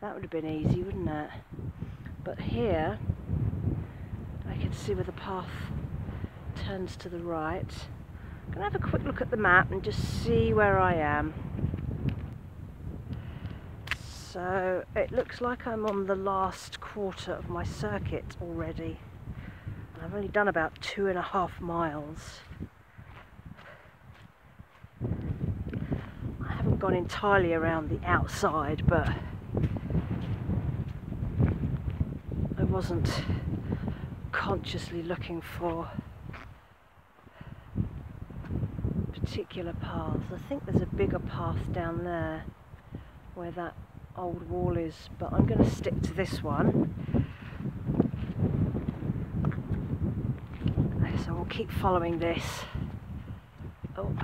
Speaker 1: That would have been easy, wouldn't it? But here, I can see where the path turns to the right. I'm going to have a quick look at the map and just see where I am. So it looks like I'm on the last quarter of my circuit already. I've only done about two and a half miles. I haven't gone entirely around the outside, but I wasn't consciously looking for particular paths. I think there's a bigger path down there where that old wall is, but I'm going to stick to this one so we'll keep following this. Oh,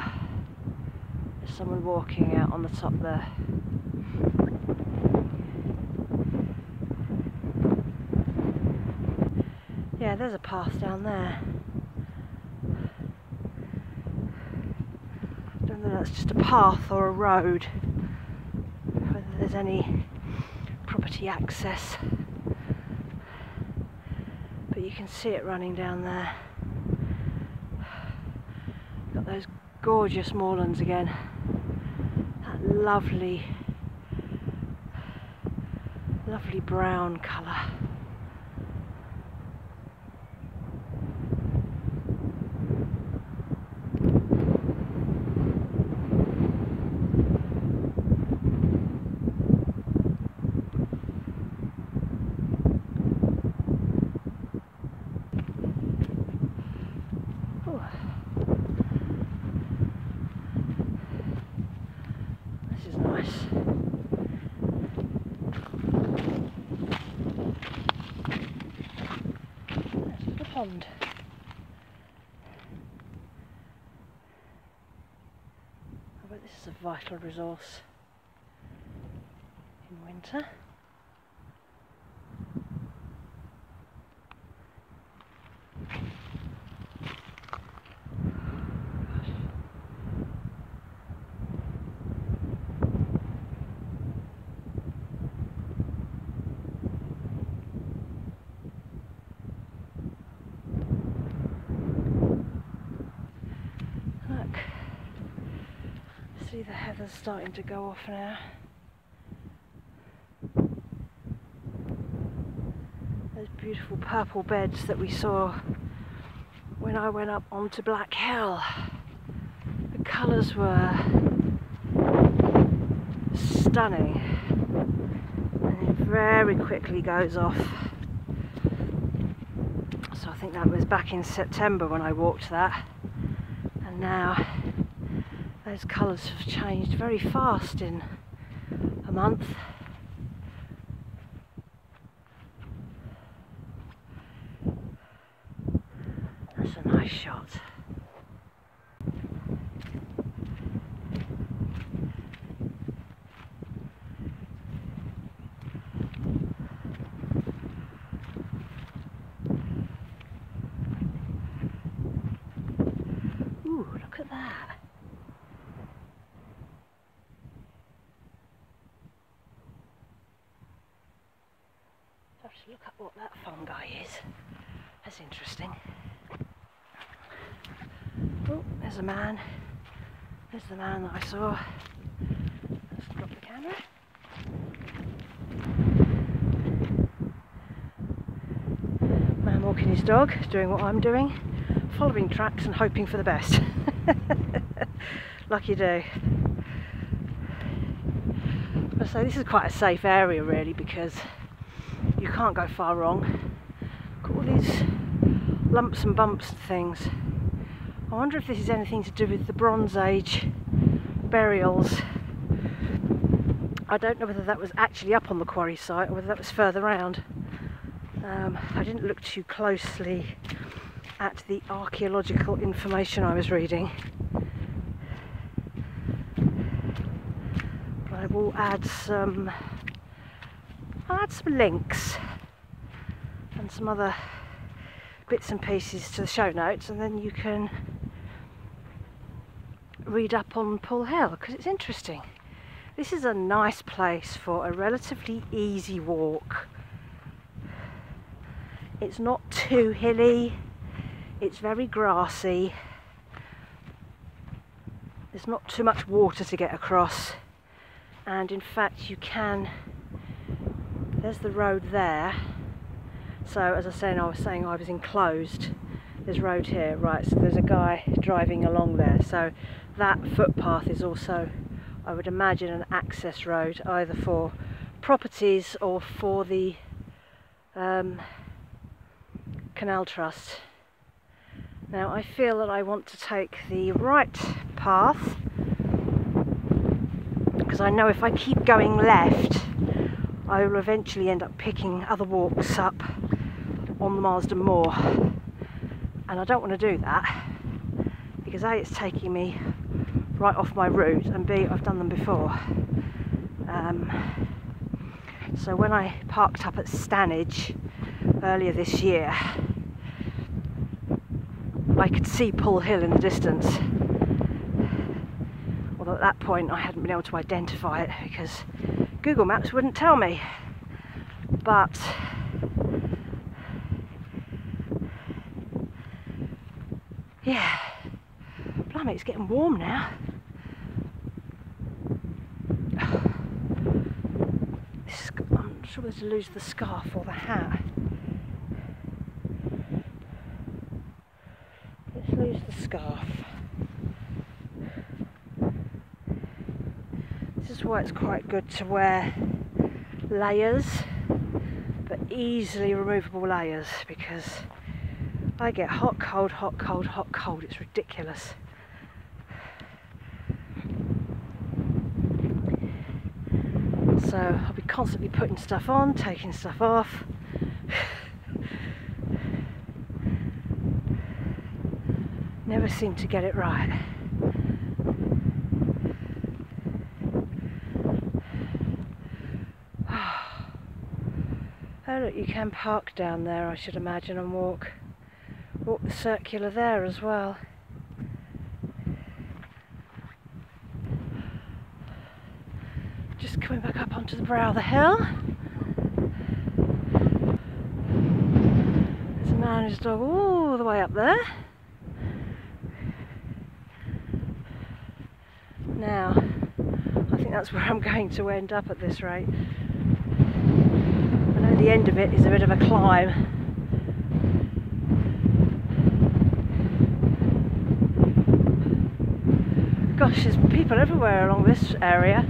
Speaker 1: there's someone walking out on the top there. Yeah, there's a path down there. I don't know if that's just a path or a road, whether there's any property access. But you can see it running down there. Got those gorgeous moorlands again. Lovely, lovely brown colour. pond. I bet vital resource in winter. Look, see starting to go off now. Those beautiful purple beds that we saw when I went up onto Black Hill. The colours were stunning and it very quickly goes off. So I think that was back in September when I walked that and now those colours have changed very fast in a month. That's a nice shot. Ooh, look at that. I have to look up what that fungi is. That's interesting. Oh, there's a man. There's the man that I saw. Let's drop the camera. Man walking his dog, doing what I'm doing, following tracks and hoping for the best. Lucky day. I say this is quite a safe area really because you can't go far wrong. Got all these lumps and bumps and things. I wonder if this is anything to do with the Bronze Age burials. I don't know whether that was actually up on the quarry site or whether that was further round. Um, I didn't look too closely at the archaeological information I was reading. But I will add some I'll add some links and some other bits and pieces to the show notes and then you can read up on Pule Hill because it's interesting. This is a nice place for a relatively easy walk. It's not too hilly, it's very grassy, there's not too much water to get across. And in fact you can there's the road there. So as I said I was saying I was enclosed. There's road here right so there's a guy driving along there. So that footpath is also I would imagine an access road either for properties or for the um, Canal Trust. Now I feel that I want to take the right path because I know if I keep going left I will eventually end up picking other walks up on the Marsden Moor. And I don't want to do that because A it's taking me right off my route and B I've done them before um, so when I parked up at Standedge earlier this year I could see Pule Hill in the distance although at that point I hadn't been able to identify it because Google Maps wouldn't tell me. But yeah, blimey, it's getting warm now. This, I'm not sure whether to lose the scarf or the hat. Let's lose the scarf. This is why it's quite good to wear layers, but easily removable layers because I get hot, cold, hot, cold, hot, cold. It's ridiculous. So I'll be constantly putting stuff on, taking stuff off. Never seem to get it right. Oh look, you can park down there I should imagine and walk walk the circular there as well. Just coming back up onto the brow of the hill. There's a man and his dog all the way up there. Now, I think that's where I'm going to end up at this rate. I know the end of it is a bit of a climb. Gosh, there's people everywhere along this area.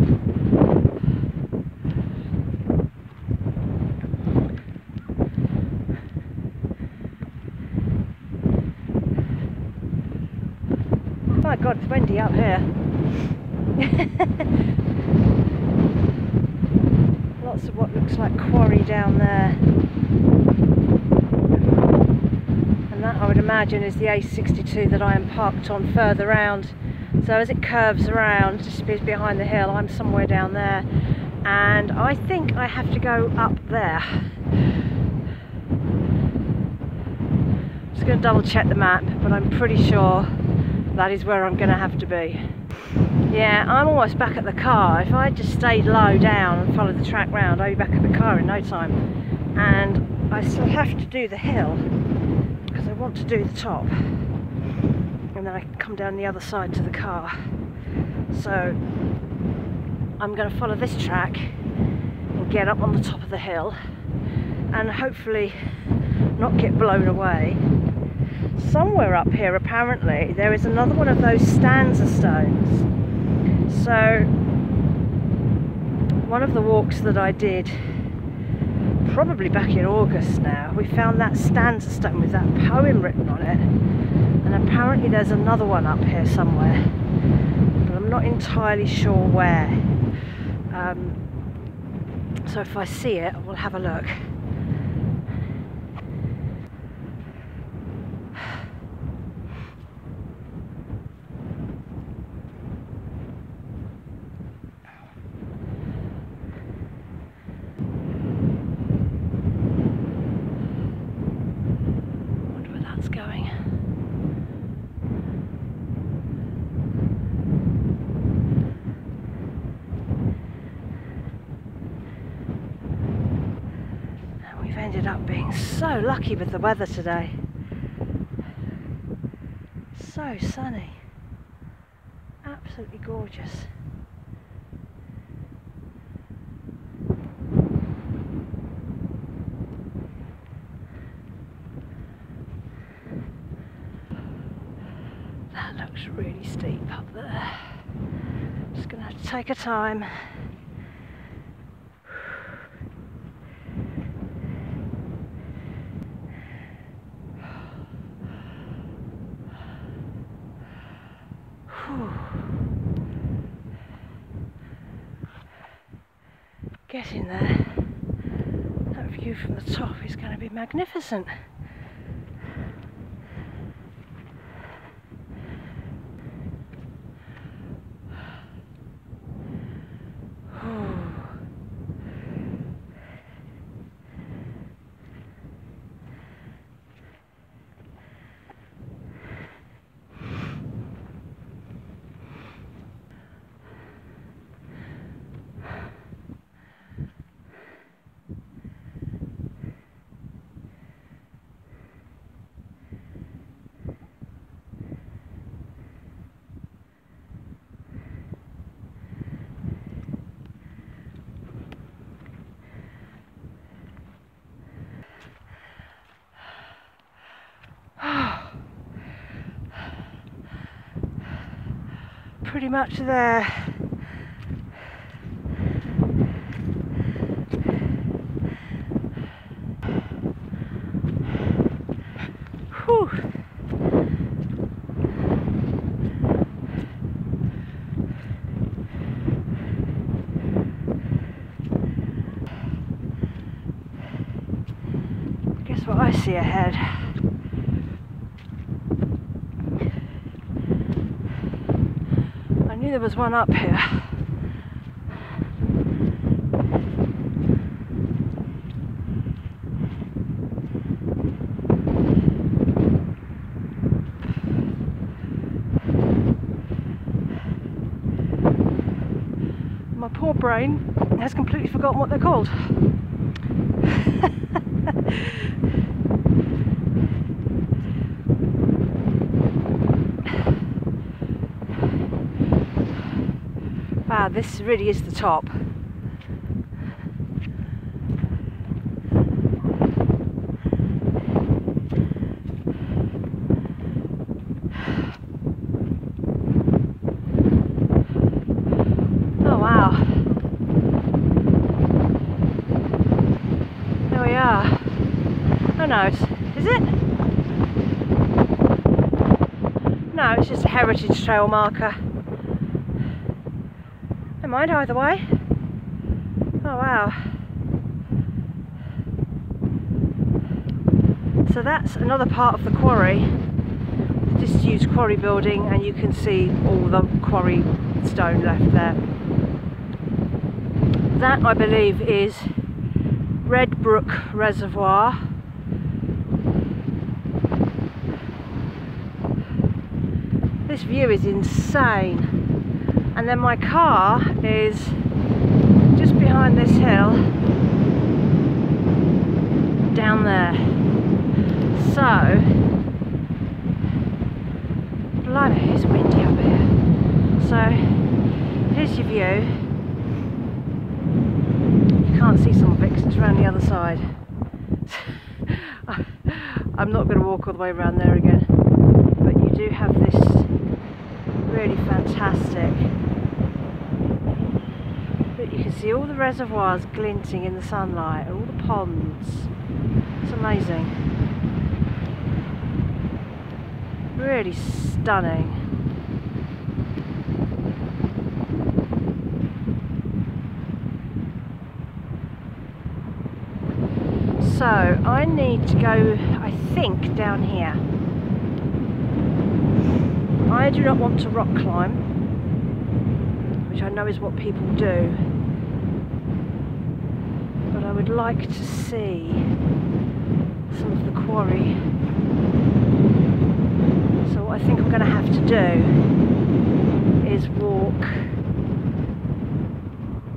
Speaker 1: My God, it's windy up here. Lots of what looks like quarry down there. And that I would imagine is the A62 that I am parked on further round. So as it curves around, just behind the hill, I'm somewhere down there. And I think I have to go up there. I'm Just going to double check the map, but I'm pretty sure that is where I'm going to have to be. Yeah, I'm almost back at the car. If I just stayed low down and followed the track round, I'd be back at the car in no time. And I still have to do the hill want to do the top. And then I come down the other side to the car. So I'm going to follow this track and get up on the top of the hill and hopefully not get blown away somewhere up here apparently there is another one of those stanza stones so one of the walks that I did probably back in August now we found that stanza stone with that poem written on it. And apparently there's another one up here somewhere but I'm not entirely sure where. Um, so if I see it we'll have a look ended up being so lucky with the weather today. So sunny. Absolutely gorgeous. That looks really steep up there. Just gonna take a time. Getting there. That view from the top is going to be magnificent. Pretty much there. Whew. Guess what I see ahead? There was one up here. My poor brain has completely forgotten what they're called. This really is the top. Oh wow. There we are. Oh no, is it? No, it's just a heritage trail marker. Mind either way. Oh wow. So that's another part of the quarry, the disused quarry building and you can see all the quarry stone left there. That I believe is Redbrook Reservoir. This view is insane. And then my car is just behind this hill down there. So, blimey, it's windy up here. So, here's your view. You can't see some of it 'cause it's around the other side. I'm not going to walk all the way around there again. But you do have this really fantastic. But you can see all the reservoirs glinting in the sunlight, all the ponds. It's amazing. Really stunning. So I need to go, I think, down here. I do not want to rock climb, which I know is what people do, but I would like to see some of the quarry. So what I think I'm going to have to do is walk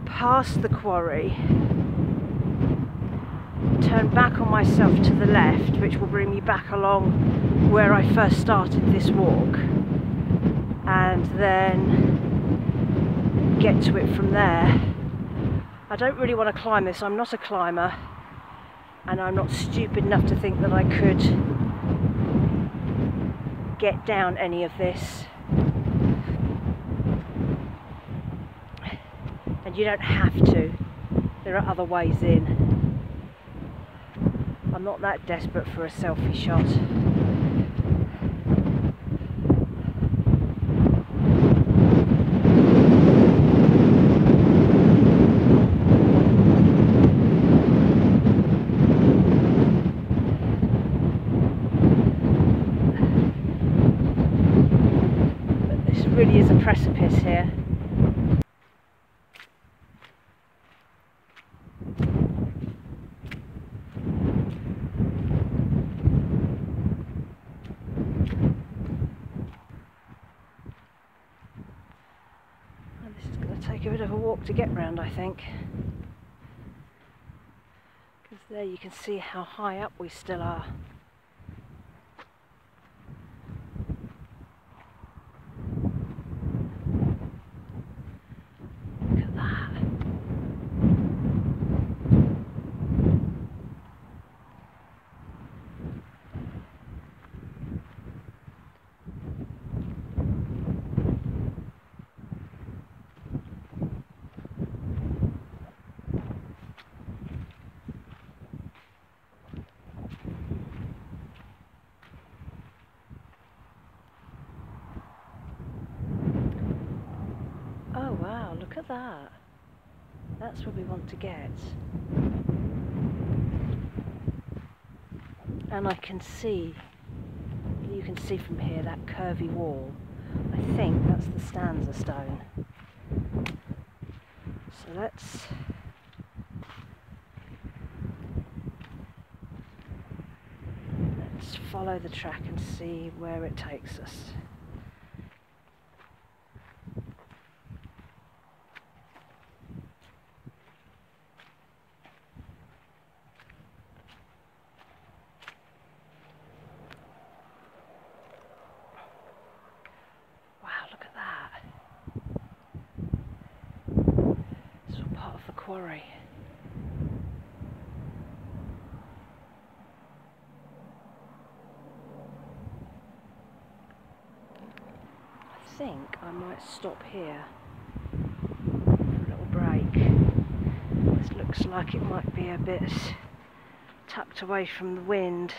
Speaker 1: past the quarry turn back on myself to the left, which will bring me back along where I first started this walk, and then get to it from there. I don't really want to climb this, I'm not a climber, and I'm not stupid enough to think that I could get down any of this. And you don't have to, there are other ways in. I'm not that desperate for a selfie shot. But this really is a precipice here. Take a bit of a walk to get round, I think. Because there you can see how high up we still are. Look at that. Oh wow, look at that. That's what we want to get. And I can see, you can see from here that curvy wall. I think that's the stanza stone. So let's let's follow the track and see where it takes us. Wow, look at that. It's all part of the quarry. I think I might stop here for a little break. This looks like it might be a bit tucked away from the wind.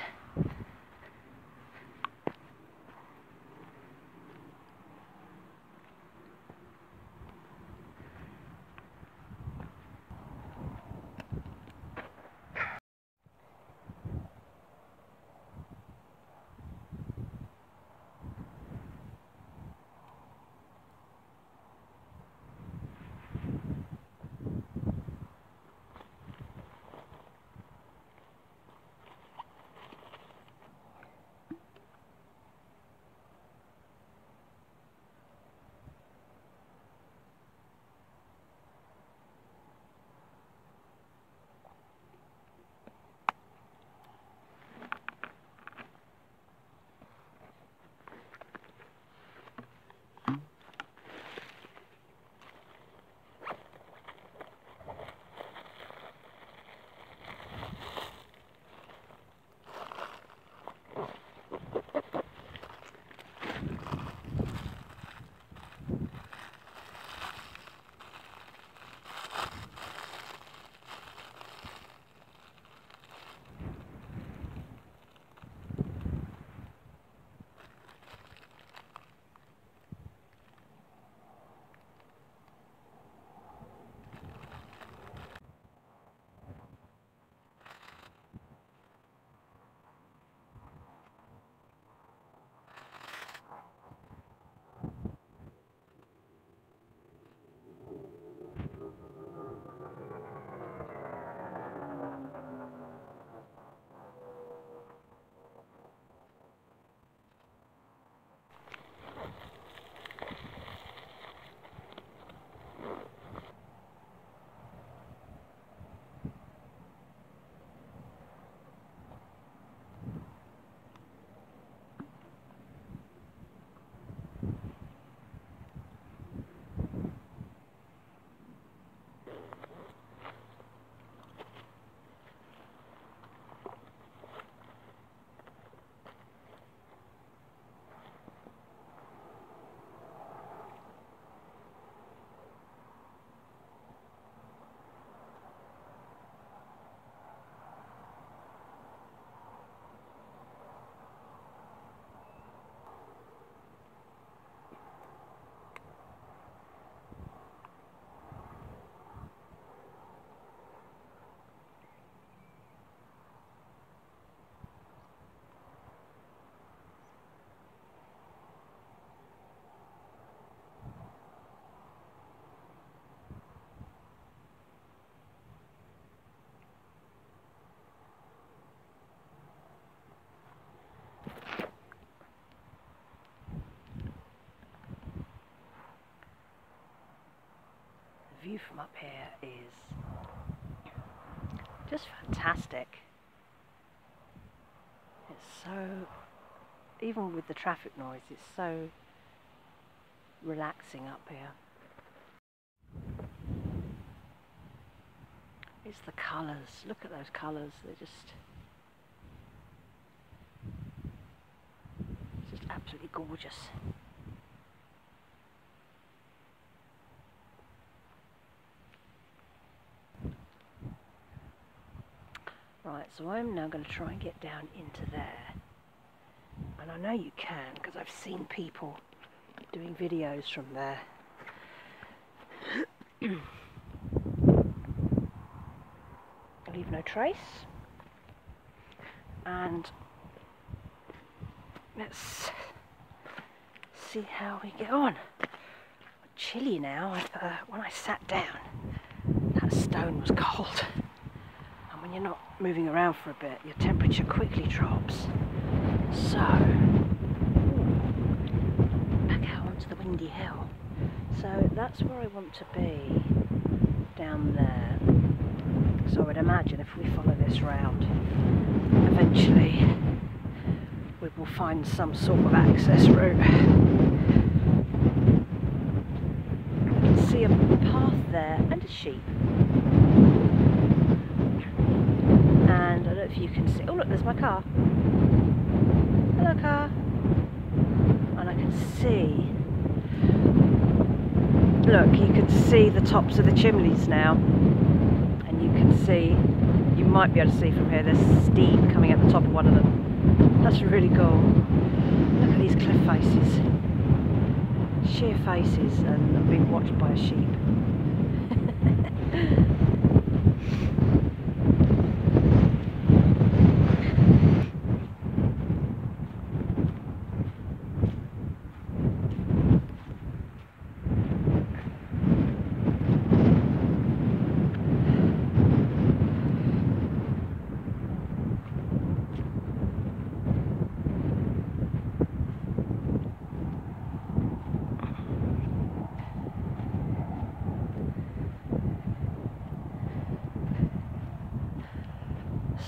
Speaker 1: Up here is just fantastic. It's so, even with the traffic noise, it's so relaxing up here. It's the colours. Look at those colours. They're just, just absolutely gorgeous. Right, so I'm now going to try and get down into there. And I know you can because I've seen people doing videos from there. Leave no trace. And let's see how we get on. Chilly now. Uh, when I sat down, that stone was cold. And when you're not moving around for a bit, your temperature quickly drops. So, back out onto the windy hill. So that's where I want to be, down there. So I would imagine if we follow this round, eventually we will find some sort of access route. We can see a path there and a sheep. And I don't know if you can see, oh look there's my car. Hello car. And I can see, look you can see the tops of the chimneys now. And you can see, you might be able to see from here, there's steam coming at the top of one of them. That's really cool. Look at these cliff faces. Sheer faces and I'm being watched by a sheep.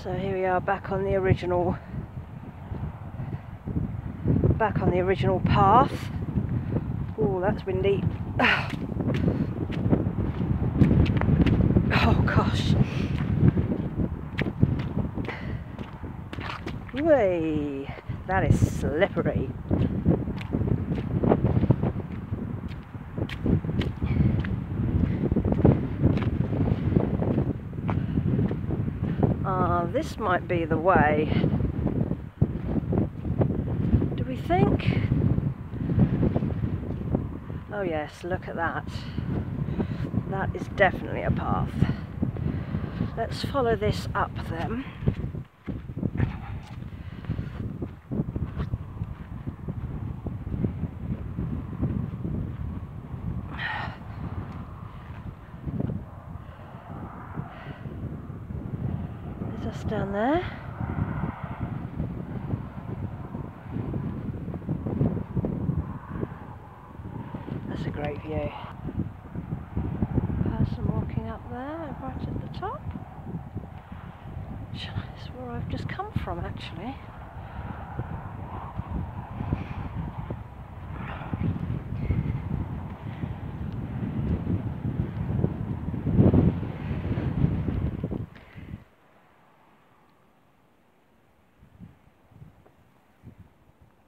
Speaker 1: So here we are back on the original back on the original path. Oh, that's windy. Oh gosh. Way, that is slippery. Ah, this might be the way. Do we think? Oh yes, look at that. That is definitely a path. Let's follow this up then. There's us down there. That's a great view. Person walking up there, right at the top. That's where I've just come from actually.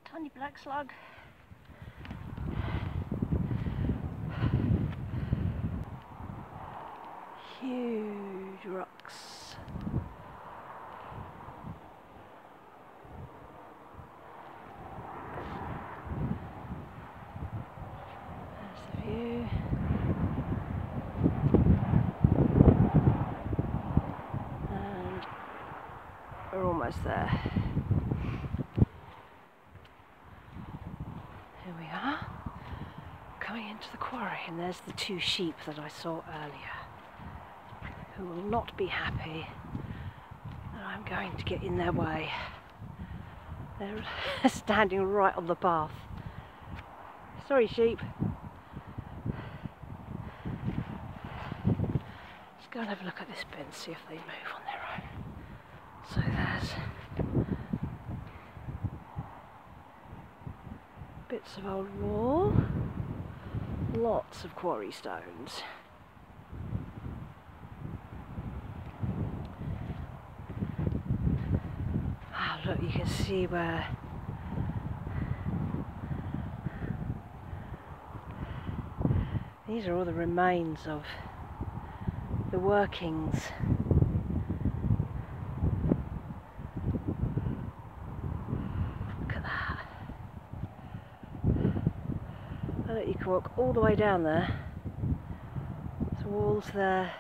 Speaker 1: Tiny black slug. Huge rocks. There's the view. And we're almost there. Here we are, coming into the quarry, and there's the two sheep that I saw earlier, who will not be happy that I'm going to get in their way. They're standing right on the path. Sorry, sheep. Let's go and have a look at this bit and see if they move on their own. So there's bits of old wall, lots of quarry stones. Ah, look, you can see where these are all the remains of the workings. Look at that. I bet you can walk all the way down there. There's walls there.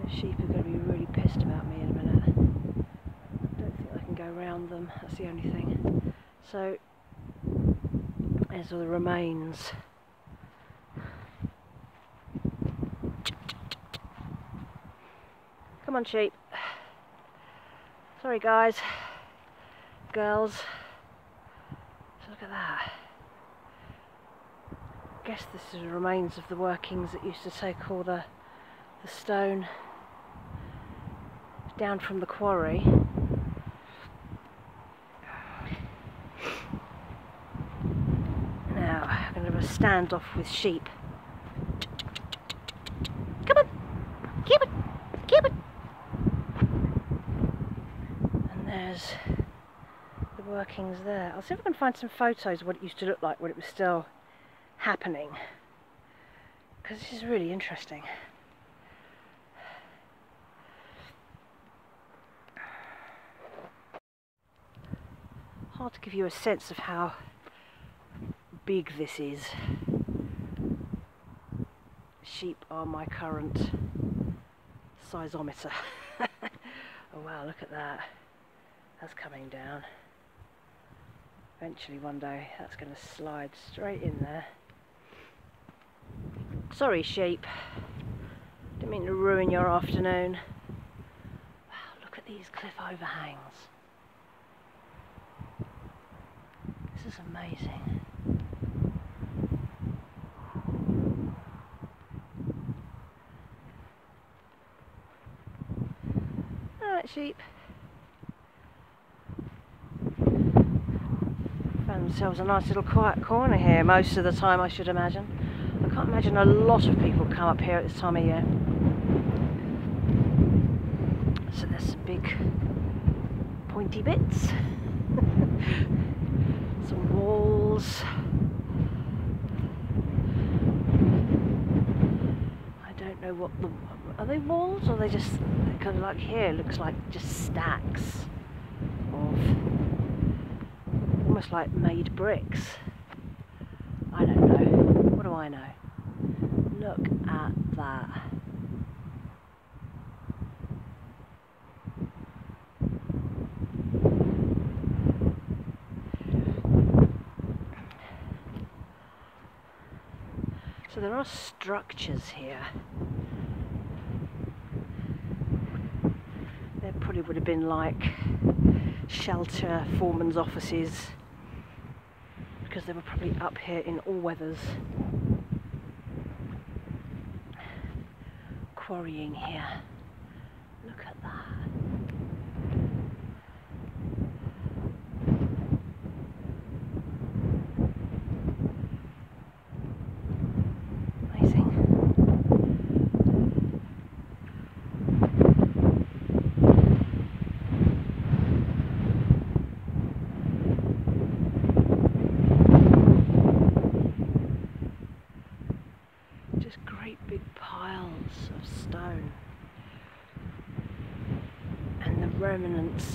Speaker 1: Those sheep are going to be really pissed about me in a minute. I don't think I can go round them, that's the only thing. So, there's all the remains. Come on sheep. Sorry guys, girls. Look at that. I guess this is the remains of the workings that used to take all the, the stone down from the quarry. Now, I'm going to have a standoff with sheep. Come on, keep it, keep it. And there's the workings there. I'll see if I can find some photos of what it used to look like when it was still happening. Because this is really interesting. Hard to give you a sense of how big this is. Sheep are my current sizeometer. oh wow, look at that. That's coming down. Eventually one day that's going to slide straight in there. Sorry sheep, didn't mean to ruin your afternoon. Wow, look at these cliff overhangs. This is amazing. Alright sheep. Found themselves a nice little quiet corner here most of the time I should imagine. I can't imagine a lot of people come up here at this time of year. So there's some big pointy bits. some walls. I don't know what the are they walls or are they just kind of like here looks like just stacks of almost like made bricks. I don't know. What do I know? Look at that. So there are structures here. There probably would have been like shelter, foreman's offices, because they were probably up here in all weathers. Quarrying here. Look at that.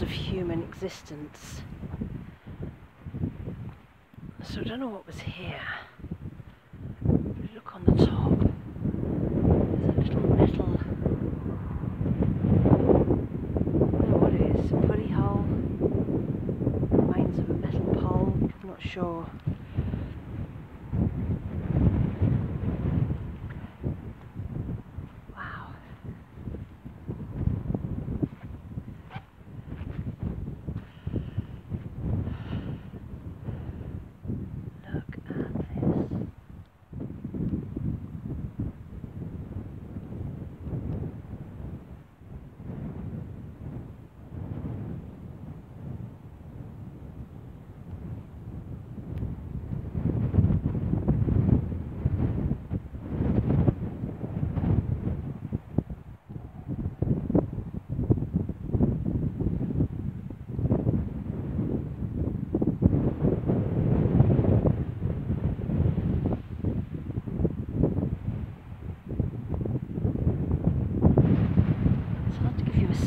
Speaker 1: Of human existence. So I don't know what was here. Look on the top. There's a little metal. What it is. Pulley hole. Remains of a metal pole. I'm not sure.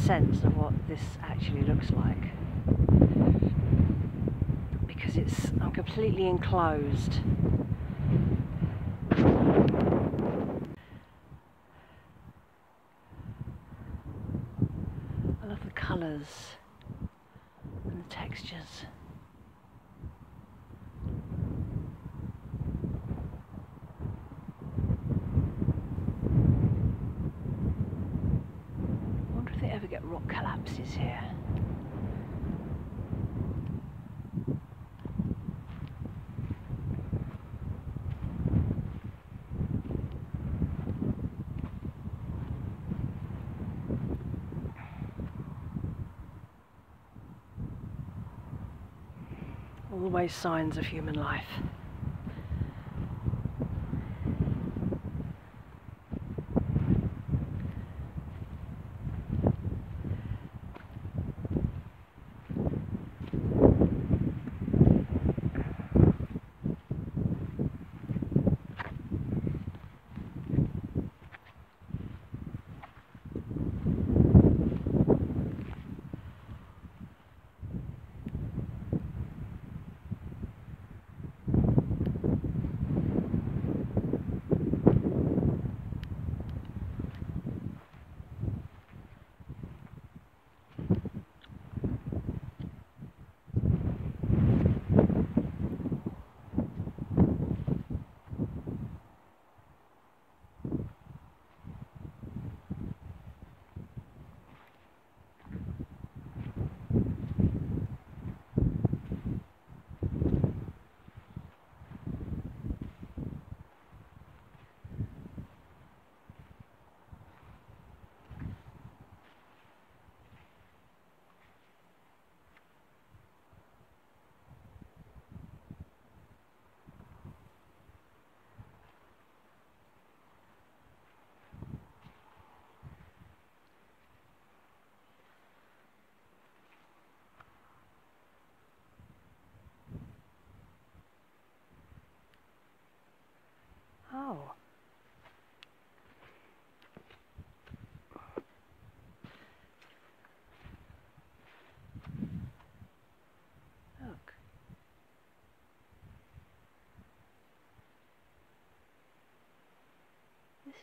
Speaker 1: sense of what this actually looks like. Because it's I'm completely enclosed I love the colours and textures. I wonder if they ever get rock collapses here. Always signs of human life. Oh. Look.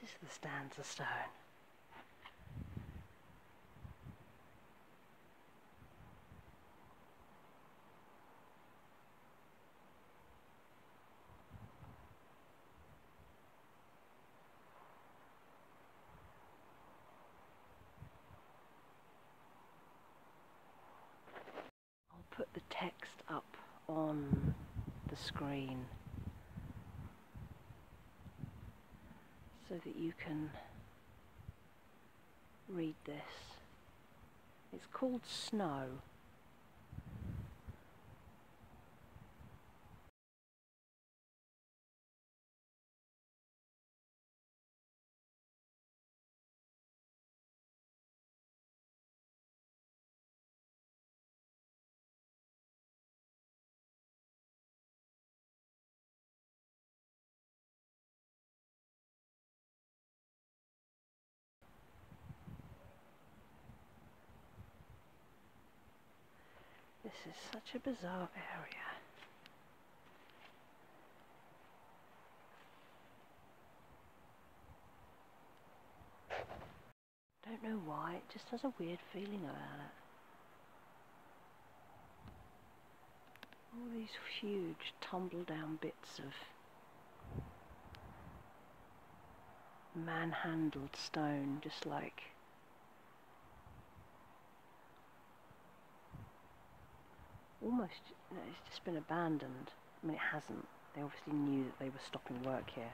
Speaker 1: This is the stanza stone. I'll put the text up on the screen so that you can read this. It's called Snow. This is such a bizarre area. Don't know why, it just has a weird feeling about it. All these huge tumble down bits of manhandled stone, just like almost you know, it's just been abandoned. I mean, it hasn't. They obviously knew that they were stopping work here,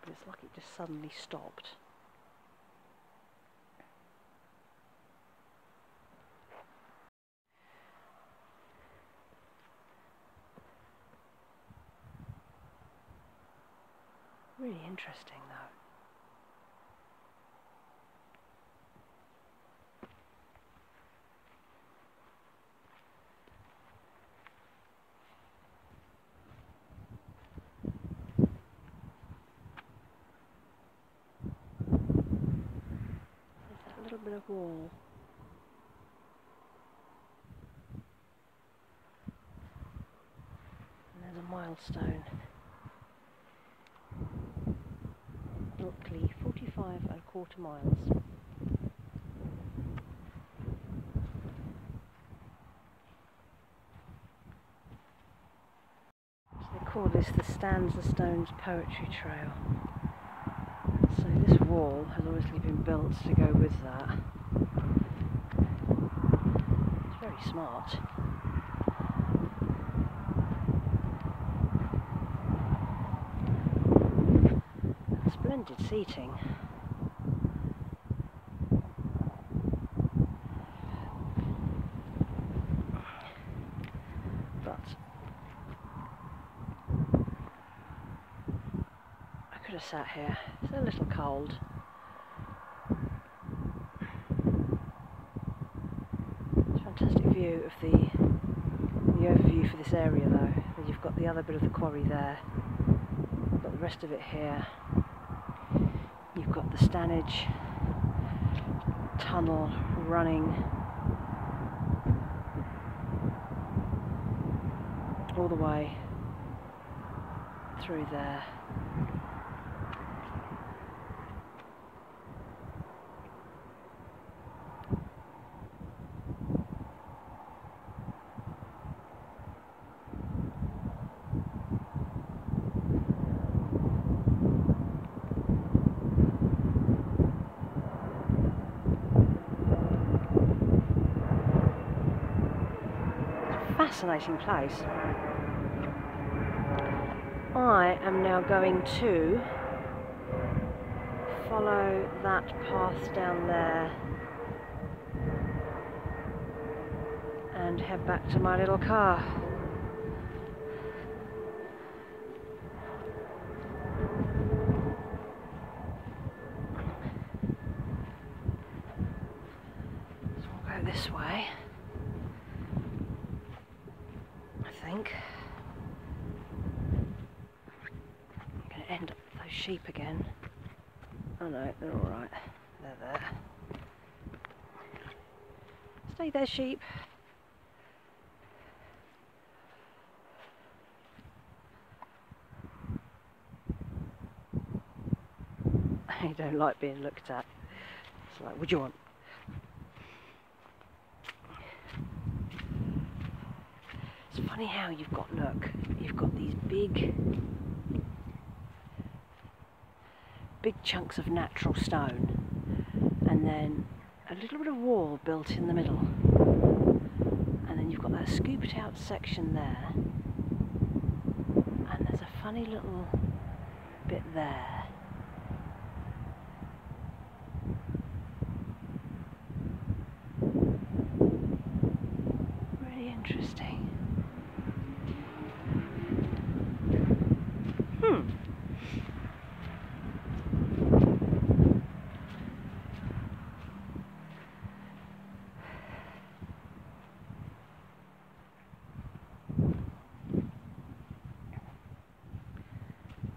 Speaker 1: but it's like it just suddenly stopped. Really interesting, though. wall. And there's a milestone. Luckily, 45 and a quarter miles. So they call this the Stanza Stones Poetry Trail. Wall has obviously been built to go with that. It's very smart. Splendid seating. But I could have sat here. It's a little cold. Fantastic view of the the overview for this area though. You've got the other bit of the quarry there. You've got the rest of it here. You've got the Standedge tunnel running all the way through there. Place. I am now going to follow that path down there and head back to my little car. So we'll go this way. I think. I'm going to end up with those sheep again. Oh no, they're alright. They're there. There, sheep. I don't like being looked at. It's like, what do you want? It's funny how you've got, look, you've got these big, big chunks of natural stone and then a little bit of wall built in the middle. You've got that scooped out section there. And there's a funny little bit there. Really interesting. Hmm.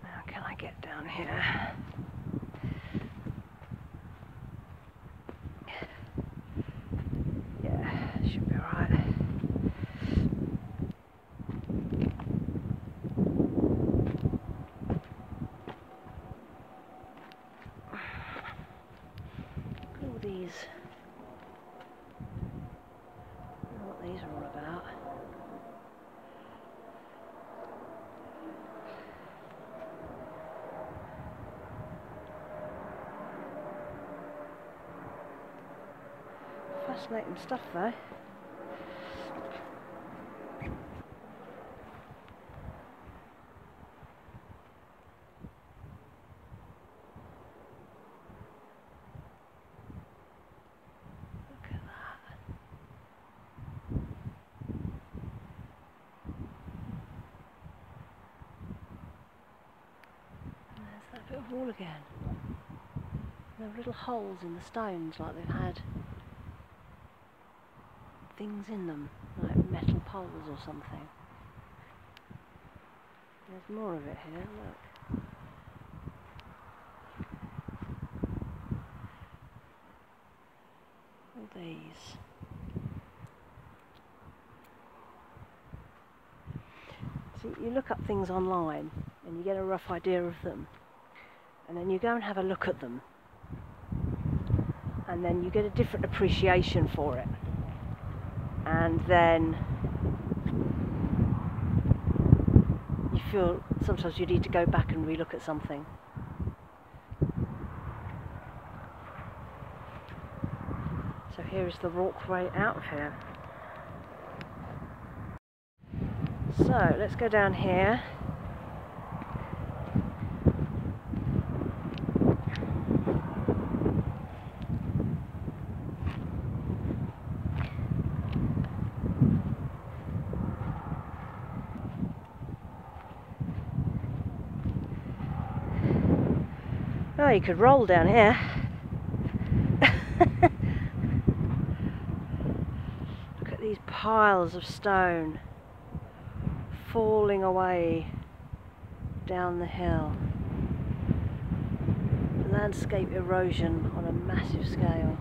Speaker 1: Now can I get down here? Yeah, should be alright. All these. I don't know what these are all about. Fascinating stuff though. Look at that. And there's that bit of wall again. There are little holes in the stones like they've had things in them, like metal poles or something. There's more of it here, look. All these. So you look up things online and you get a rough idea of them and then you go and have a look at them and then you get a different appreciation for it and then you feel sometimes you need to go back and relook at something. So here is the walkway out of here. So let's go down here. Oh, you could roll down here. Look at these piles of stone falling away down the hill. Landscape erosion on a massive scale.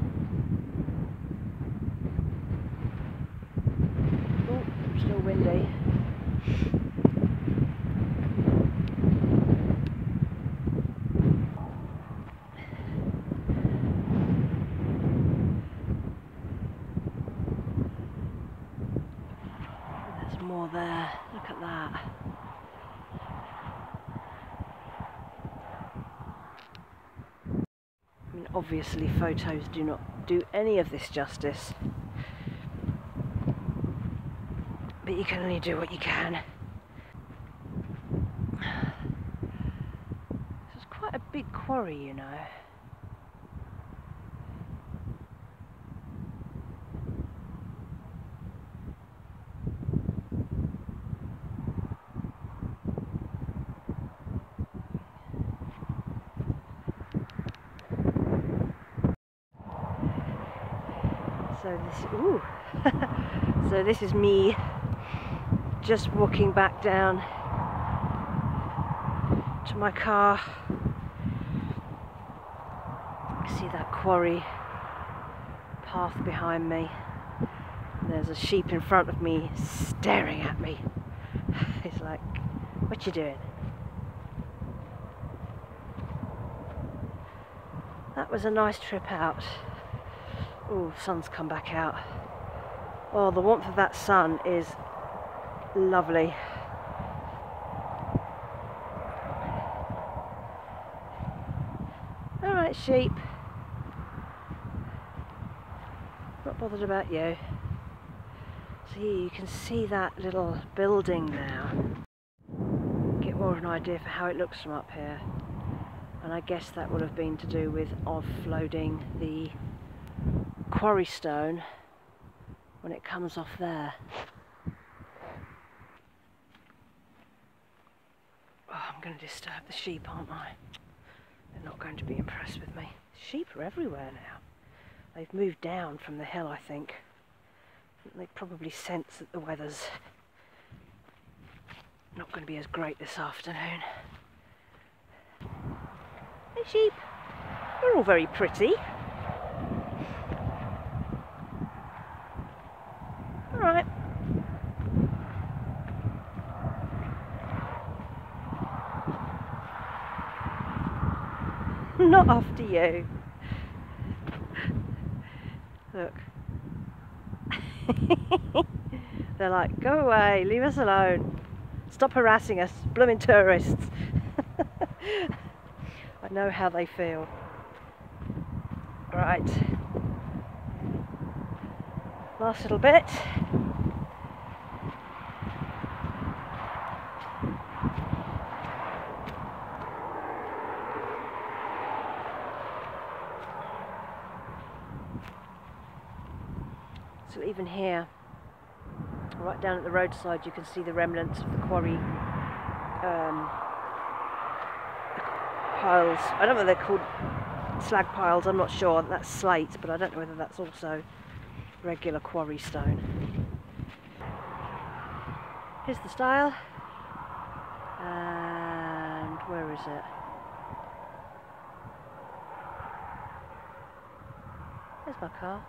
Speaker 1: Oh, still windy. There's more there. Look at that. I mean, obviously, photos do not do any of this justice. But you can only do what you can. This is quite a big quarry, you know. So this, ooh, so this is me just walking back down to my car. See that quarry path behind me. There's a sheep in front of me staring at me. He's like, what you doing? That was a nice trip out. Oh, sun's come back out. Oh, the warmth of that sun is lovely. All right, sheep. Not bothered about you. See, you can see that little building now. Get more of an idea for how it looks from up here. And I guess that would have been to do with offloading the quarry stone when it comes off there. Oh, I'm going to disturb the sheep, aren't I? They're not going to be impressed with me. Sheep are everywhere now. They've moved down from the hill, I think. They probably sense that the weather's not going to be as great this afternoon. Hey sheep, you're all very pretty. Alright. Not after you. Look. They're like, go away, leave us alone. Stop harassing us, blooming tourists. I know how they feel. Right. Last little bit. So even here, right down at the roadside, you can see the remnants of the quarry um, piles. I don't know they're called slag piles, I'm not sure. That's slate, but I don't know whether that's also regular quarry stone. Here's the stile. And where is it? There's my car.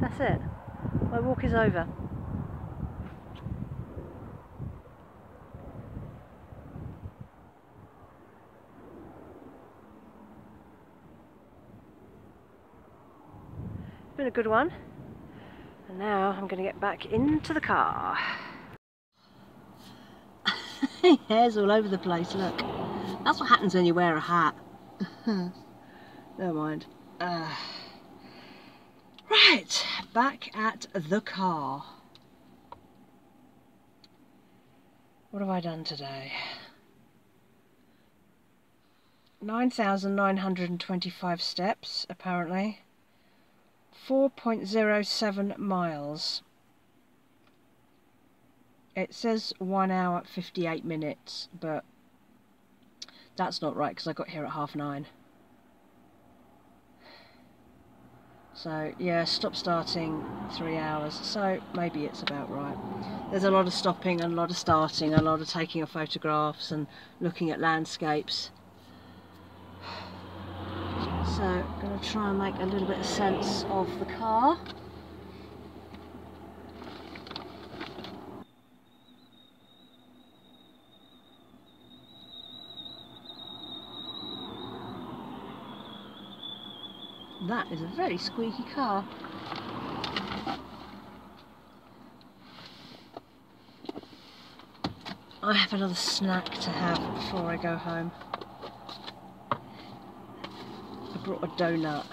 Speaker 1: That's it. My walk is over. Good one. And now I'm going to get back into the car. Hairs all over the place, look. That's what happens when you wear a hat. Never mind. Uh, right, back at the car. What have I done today? 9,925 steps, apparently. 4.07 miles. It says 1 hour 58 minutes, but that's not right because I got here at half nine. So yeah, stop starting three hours, so maybe it's about right. There's a lot of stopping and a lot of starting, a lot of taking of photographs and looking at landscapes. So I'm going to try and make a little bit of sense of the car. That is a very squeaky car. I have another snack to have before I go home. I brought a donut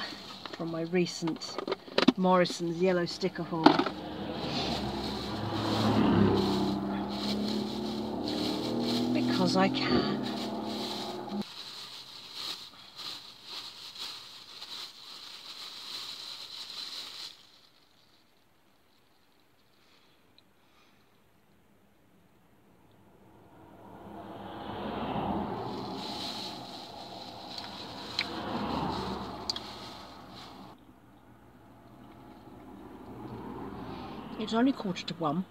Speaker 1: from my recent Morrison's yellow sticker haul. Because I can. It's only quarter to one.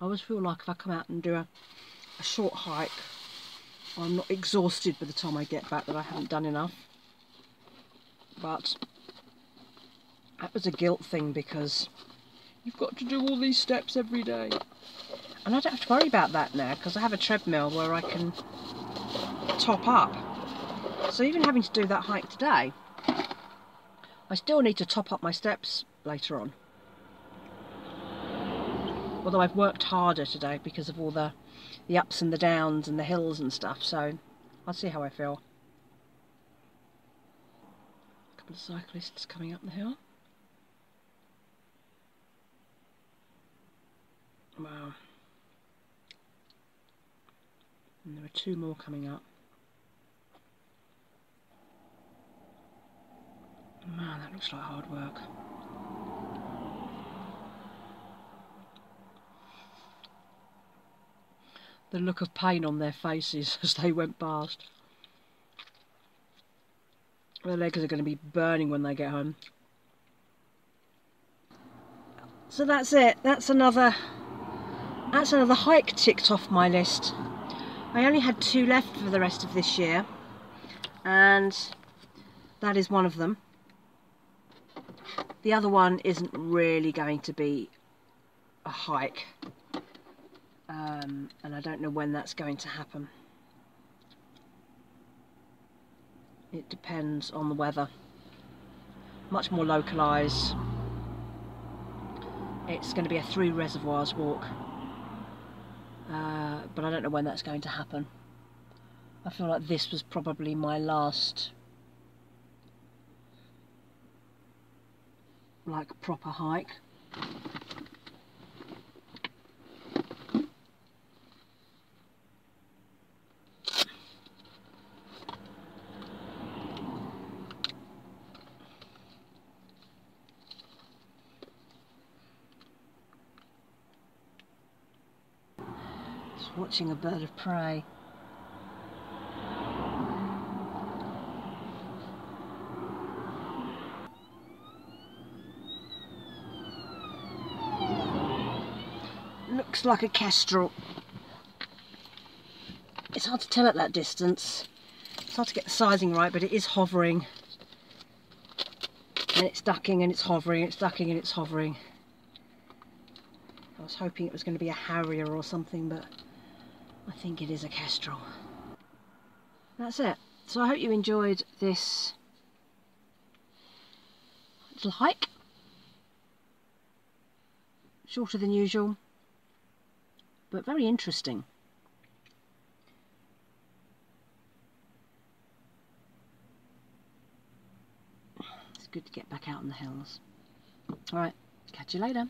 Speaker 1: I always feel like if I come out and do a, a short hike, I'm not exhausted by the time I get back that I haven't done enough. But that was a guilt thing because you've got to do all these steps every day. And I don't have to worry about that now because I have a treadmill where I can top up. So even having to do that hike today, I still need to top up my steps later on. Although I've worked harder today because of all the, the ups and the downs and the hills and stuff, so I'll see how I feel. A couple of cyclists coming up the hill. Wow. And there are two more coming up. Man, that looks like hard work. The look of pain on their faces as they went past. Their legs are going to be burning when they get home. So that's it. That's another that's another hike ticked off my list. I only had two left for the rest of this year and that is one of them. The other one isn't really going to be a hike. Um, and I don't know when that's going to happen. It depends on the weather. Much more localised. It's going to be a three reservoirs walk. Uh, but I don't know when that's going to happen. I feel like this was probably my last like a proper hike. Just watching a bird of prey. Looks like a kestrel. It's hard to tell at that distance. It's hard to get the sizing right, but it is hovering. And it's ducking and it's hovering, it's ducking and it's hovering. I was hoping it was going to be a harrier or something, but I think it is a kestrel. That's it. So I hope you enjoyed this little hike. shorter than usual, but very interesting. It's good to get back out on the hills. Alright, catch you later.